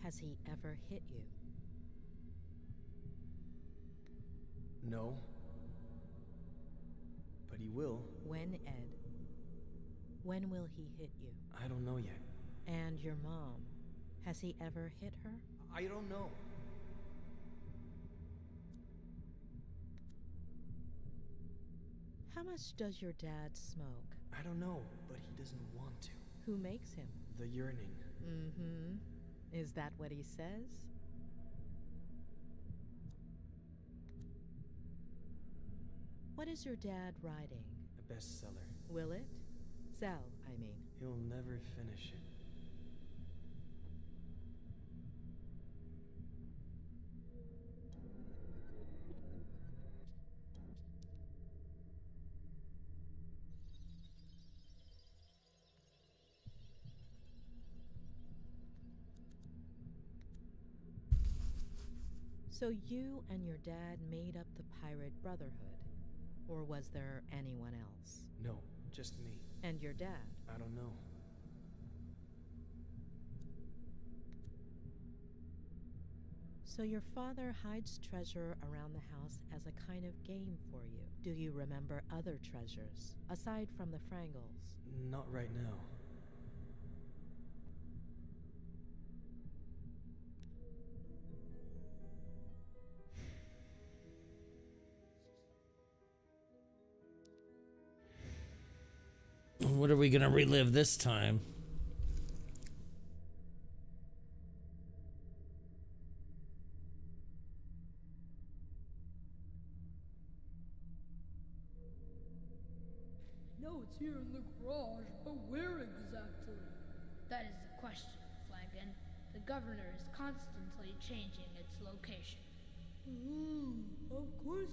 has he ever hit you? No. But he will. When, Ed? When will he hit you? I don't know yet. And your mom, has he ever hit her? I don't know. How much does your dad smoke? I don't know, but he doesn't want to. Who makes him? The yearning. Mm hmm. Is that what he says? What is your dad writing? A bestseller. Will it? Sell, I mean. He'll never finish it. So you and your dad made up the Pirate Brotherhood? Or was there anyone else? No, just me. And your dad? I don't know. So your father hides treasure around the house as a kind of game for you. Do you remember other treasures, aside from the Frangles? Not right now. What are we going to relive this time? No, it's here in the garage, but where exactly? That is the question, Flangan. The governor is constantly changing its location. Hmm, of course,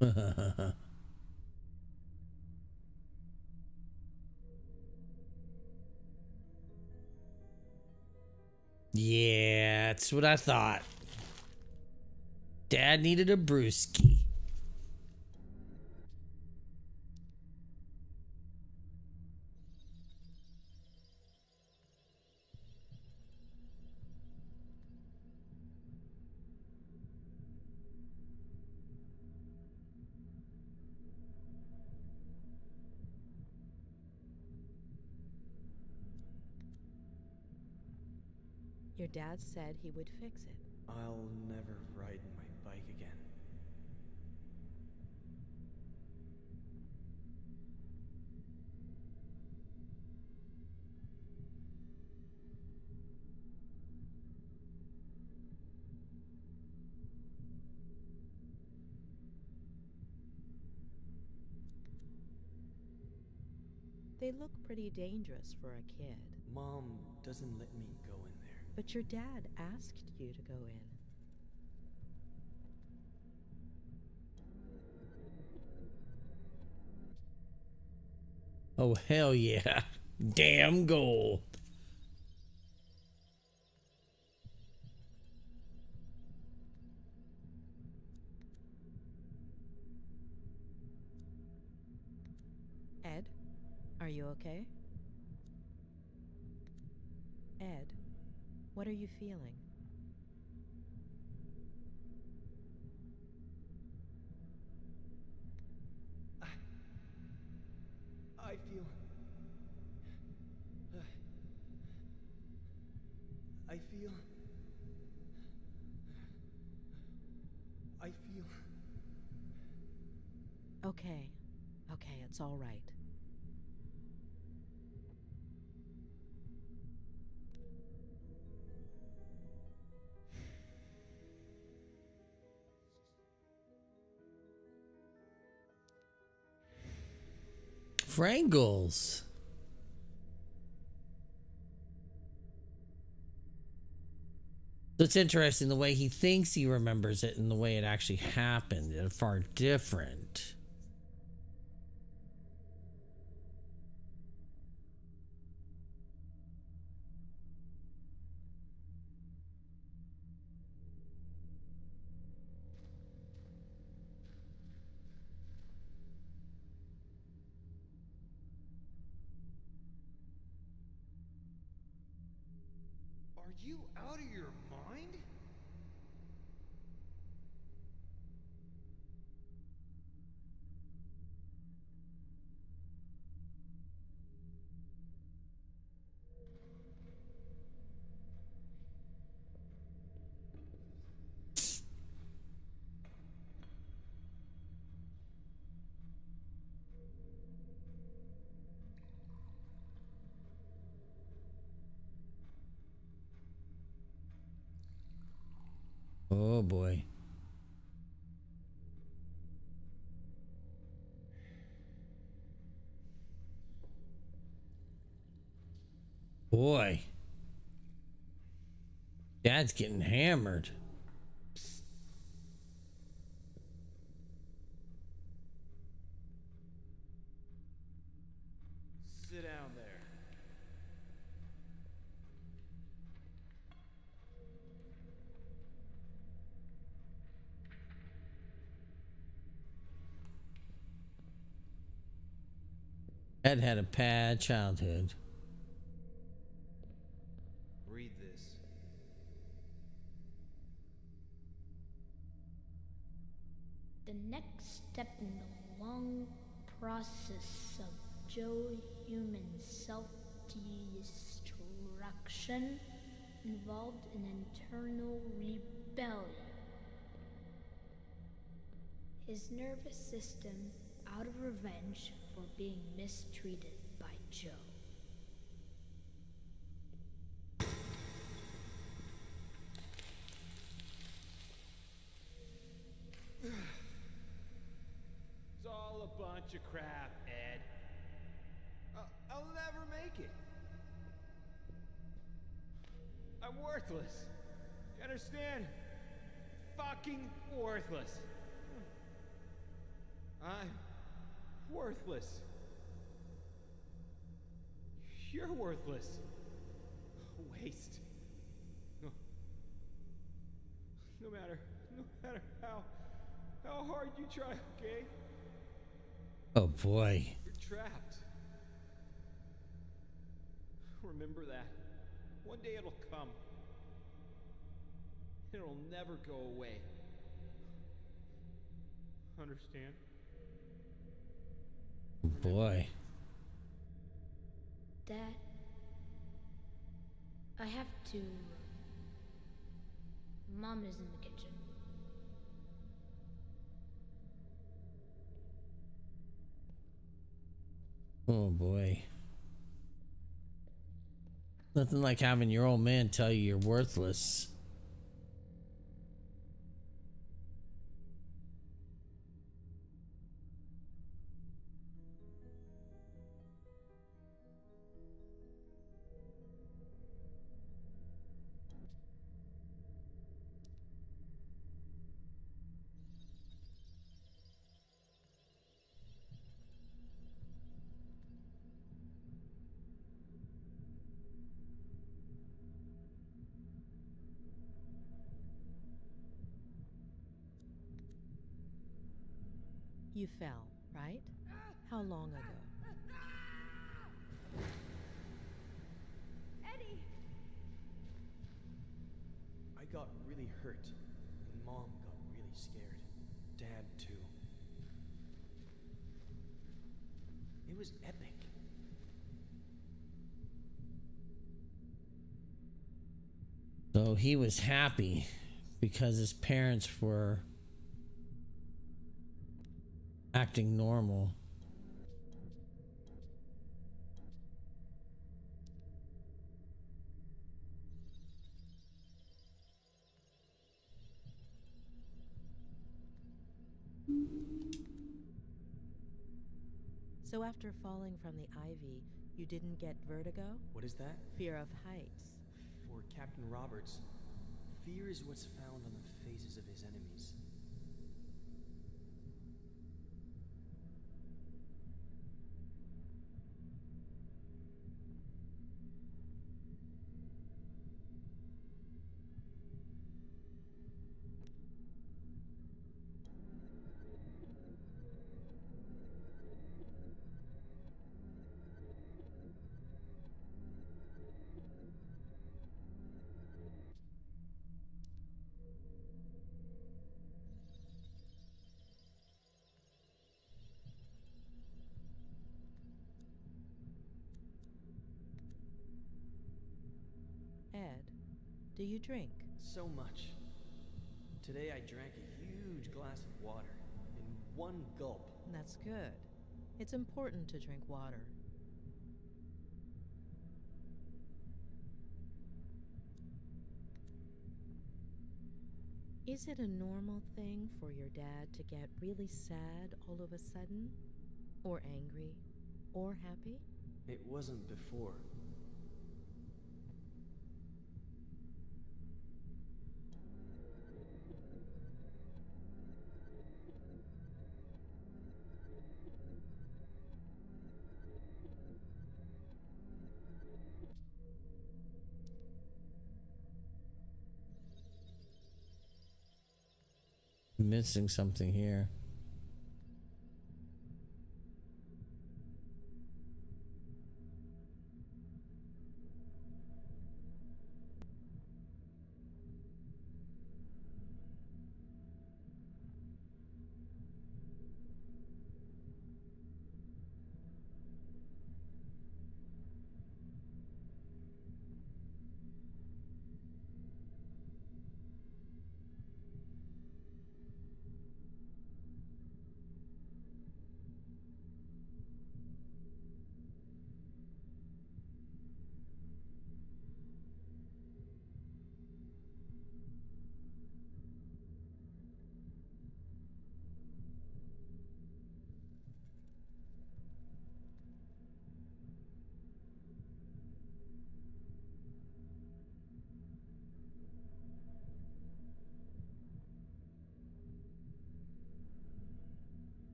<laughs> yeah, that's what I thought. Dad needed a brewski. Dad said he would fix it. I'll never ride my bike again. They look pretty dangerous for a kid. Mom doesn't let me go in there. But your dad asked you to go in. Oh, hell yeah. <laughs> Damn gold. Ed, are you okay? What are you feeling? I feel. I feel. I feel. Okay, okay, it's all right. Frangles. It's interesting the way he thinks he remembers it and the way it actually happened. They're far different. Oh boy. Boy. Dad's getting hammered. Sit down there. Dad had a bad childhood. Read this. The next step in the long process of Joe human self destruction involved an internal rebellion. His nervous system out of revenge for being mistreated by Joe. It's all a bunch of crap, Ed. I'll, I'll never make it. I'm worthless. You understand? Fucking worthless. I'm worthless. You're worthless. Waste. No, no matter, no matter how, how hard you try, okay? Oh boy. You're trapped. Remember that. One day it'll come. It'll never go away. Understand? Boy. Dad, I have to. Mom is in the kitchen. Oh boy. Nothing like having your old man tell you you're worthless. Fell, right? How long ago? Eddie! I got really hurt, and Mom got really scared. Dad, too. It was epic. So he was happy because his parents were acting normal. So after falling from the ivy, you didn't get vertigo? What is that? Fear of heights. For Captain Roberts, fear is what's found on the faces of his enemies. Do you drink? So much. Today I drank a huge glass of water in one gulp. That's good. It's important to drink water. Is it a normal thing for your dad to get really sad all of a sudden? Or angry? Or happy? It wasn't before. Missing something here.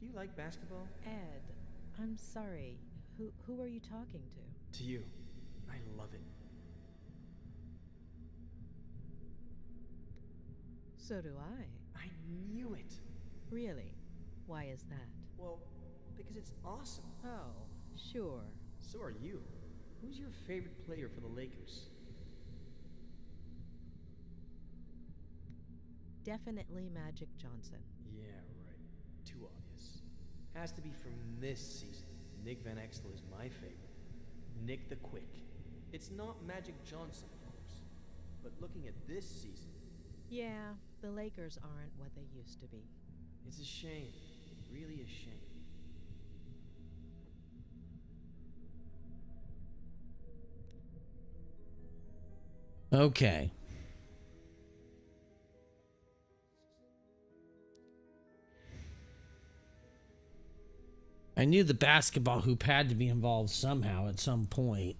Do you like basketball? Ed, I'm sorry. Who who are you talking to? To you. I love it. So do I. I knew it. Really? Why is that? Well, because it's awesome. Oh, sure. So are you. Who's your favorite player for the Lakers? Definitely Magic Johnson. Yeah, right. Too obvious. Has to be from this season. Nick Van Exel is my favorite. Nick the Quick. It's not Magic Johnson, of course. But looking at this season, Yeah, the Lakers aren't what they used to be. it's a shame. Really a shame. Okay. I knew the basketball hoop had to be involved somehow at some point.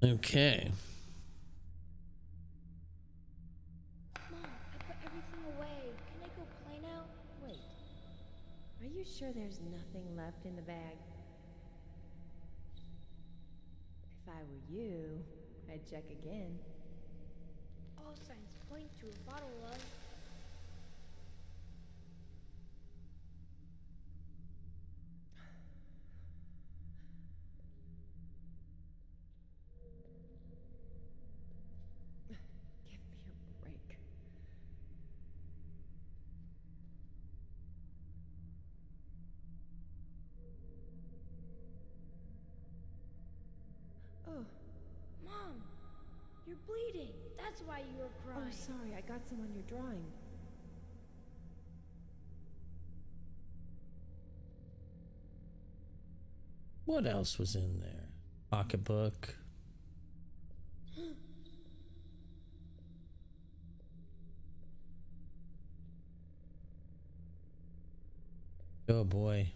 Okay. Mom, I put everything away. Can I go play now? Wait. Are you sure there's nothing left in the bag? If I were you, I'd check again. All signs point to a bottle of. Bleeding. That's why you were oh, crying. oh, sorry. I got some on your drawing. What else was in there? Pocketbook. <gasps> Oh boy.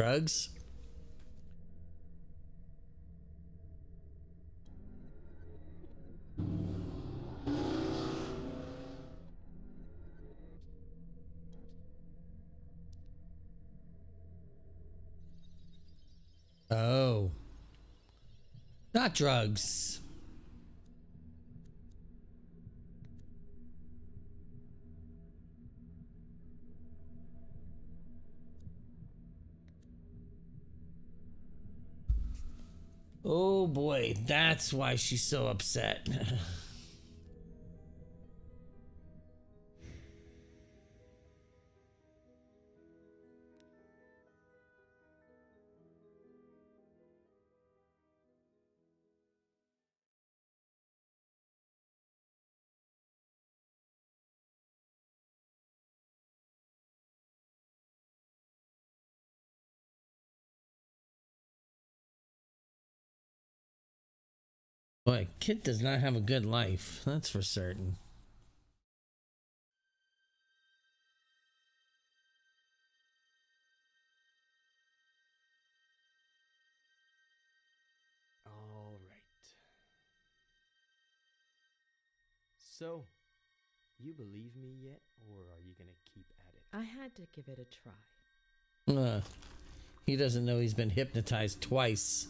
Drugs? Oh. Not drugs. Oh boy, that's why she's so upset. <laughs> Boy, Kit does not have a good life. That's for certain. All right. So, you believe me yet, or are you gonna keep at it? I had to give it a try. Uh, he doesn't know he's been hypnotized twice.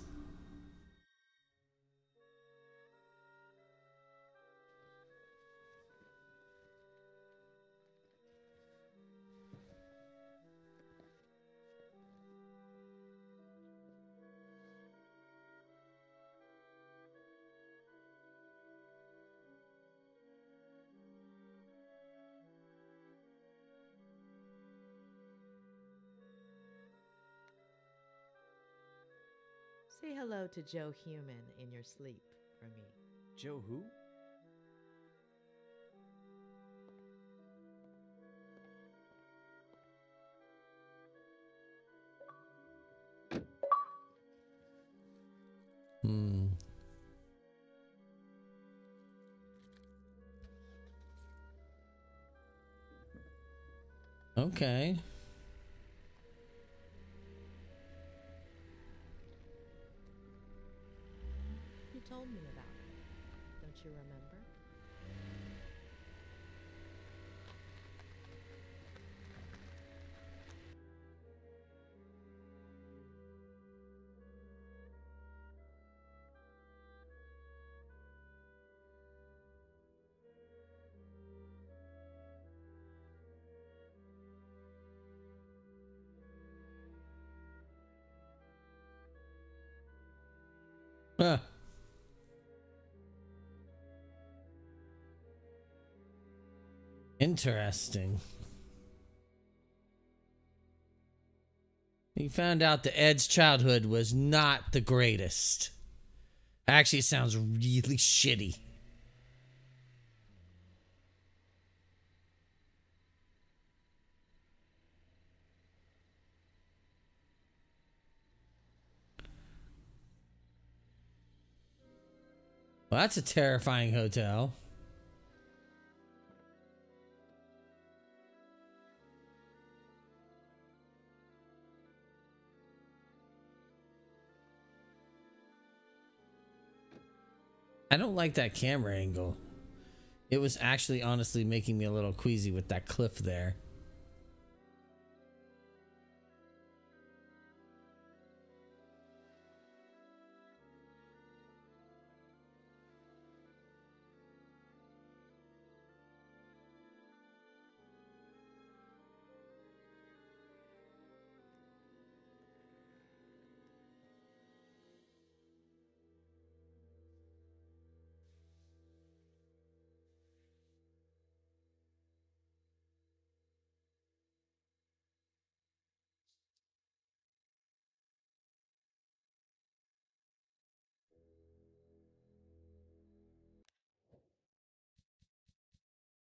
Hello to Joe Human in your sleep for me. Joe who? Hmm. Okay. Huh. Interesting. He found out that Ed's childhood was not the greatest. Actually, sounds really shitty. Well, that's a terrifying hotel. I don't like that camera angle. It was actually honestly making me a little queasy with that cliff there.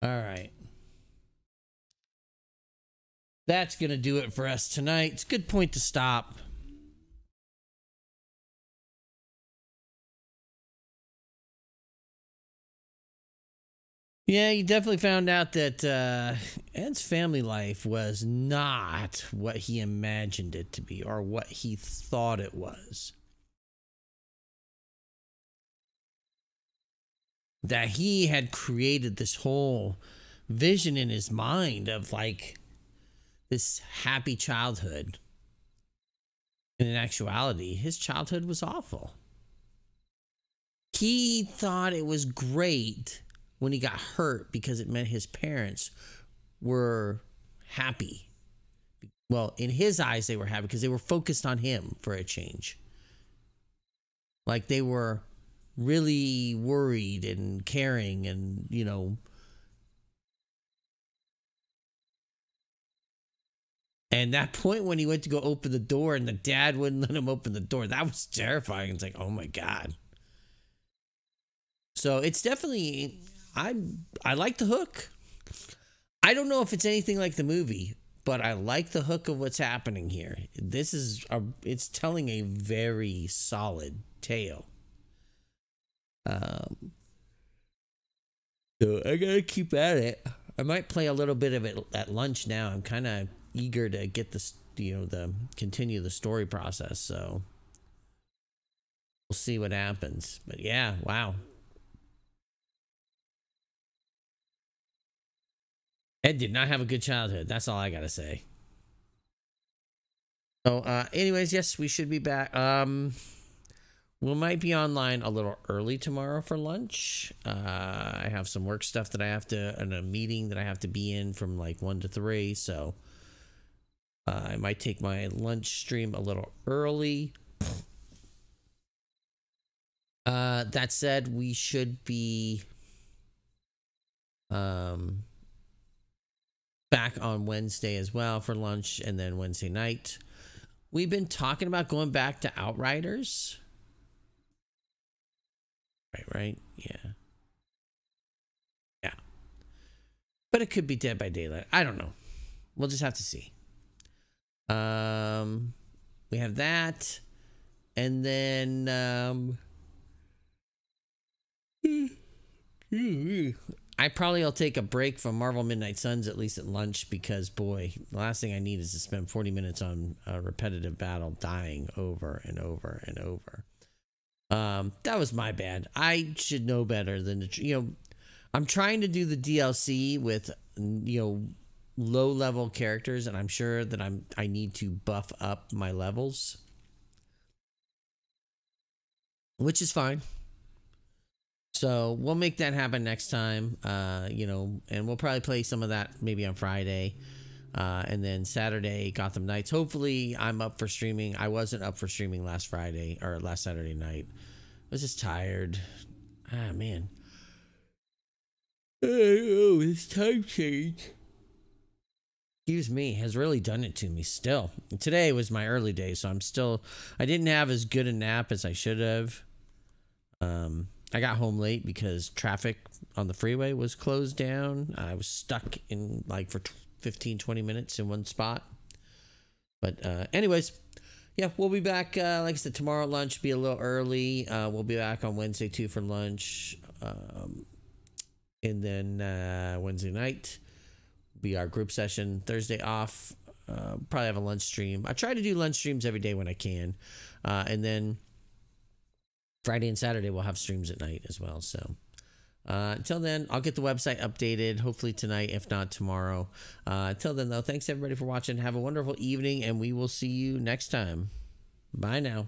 All right. That's going to do it for us tonight. It's a good point to stop. Yeah, you definitely found out that uh, Ed's family life was not what he imagined it to be or what he thought it was. That he had created this whole vision in his mind of like this happy childhood. And in actuality, his childhood was awful. He thought it was great when he got hurt because it meant his parents were happy. Well, in his eyes, they were happy because they were focused on him for a change. Like they were really worried and caring and, you know, And that point when he went to go open the door and the dad wouldn't let him open the door, that was terrifying. It's like, oh my God. So it's definitely I I like the hook. I don't know if it's anything like the movie, but I like the hook of what's happening here. This is a, it's telling a very solid tale. Um so I gotta keep at it. I might play a little bit of it at lunch now. I'm kind of eager to get this, you know, the continue the story process. So we'll see what happens. But yeah, wow. Ed did not have a good childhood. That's all I gotta say. So, uh, anyways, yes, we should be back. Um, we might be online a little early tomorrow for lunch. Uh, I have some work stuff that I have to, and a meeting that I have to be in from like one to three. So, uh, I might take my lunch stream a little early. Uh, that said, we should be um, back on Wednesday as well for lunch and then Wednesday night. We've been talking about going back to Outriders. Right, right? Yeah. Yeah. But it could be Dead by Daylight. I don't know. We'll just have to see. Um, we have that, and then um, I probably will take a break from Marvel Midnight Suns at least at lunch because boy, the last thing I need is to spend forty minutes on a repetitive battle, dying over and over and over. Um, that was my bad. I should know better than to, you know. I'm trying to do the DLC with you know low level characters and I'm sure that I'm I need to buff up my levels which is fine. So, we'll make that happen next time. Uh, you know, and we'll probably play some of that maybe on Friday. Uh, and then Saturday, Gotham Knights. Hopefully, I'm up for streaming. I wasn't up for streaming last Friday or last Saturday night. I was just tired. Ah, man. Oh, this time change. Excuse me, has really done it to me still. Today was my early day, so I'm still. I didn't have as good a nap as I should have. Um, I got home late because traffic on the freeway was closed down. I was stuck in like for 15, 20 minutes in one spot. But, uh, anyways, yeah, we'll be back. Uh, like I said, tomorrow lunch be a little early. Uh, we'll be back on Wednesday too for lunch. Um, and then uh, Wednesday night be our group session. Thursday off. Uh, probably have a lunch stream. I try to do lunch streams every day when I can, uh, and then Friday and Saturday we'll have streams at night as well. So. Uh, until then, I'll get the website updated hopefully tonight, if not tomorrow. Uh, until then, though, thanks everybody for watching. Have a wonderful evening, and we will see you next time. Bye now.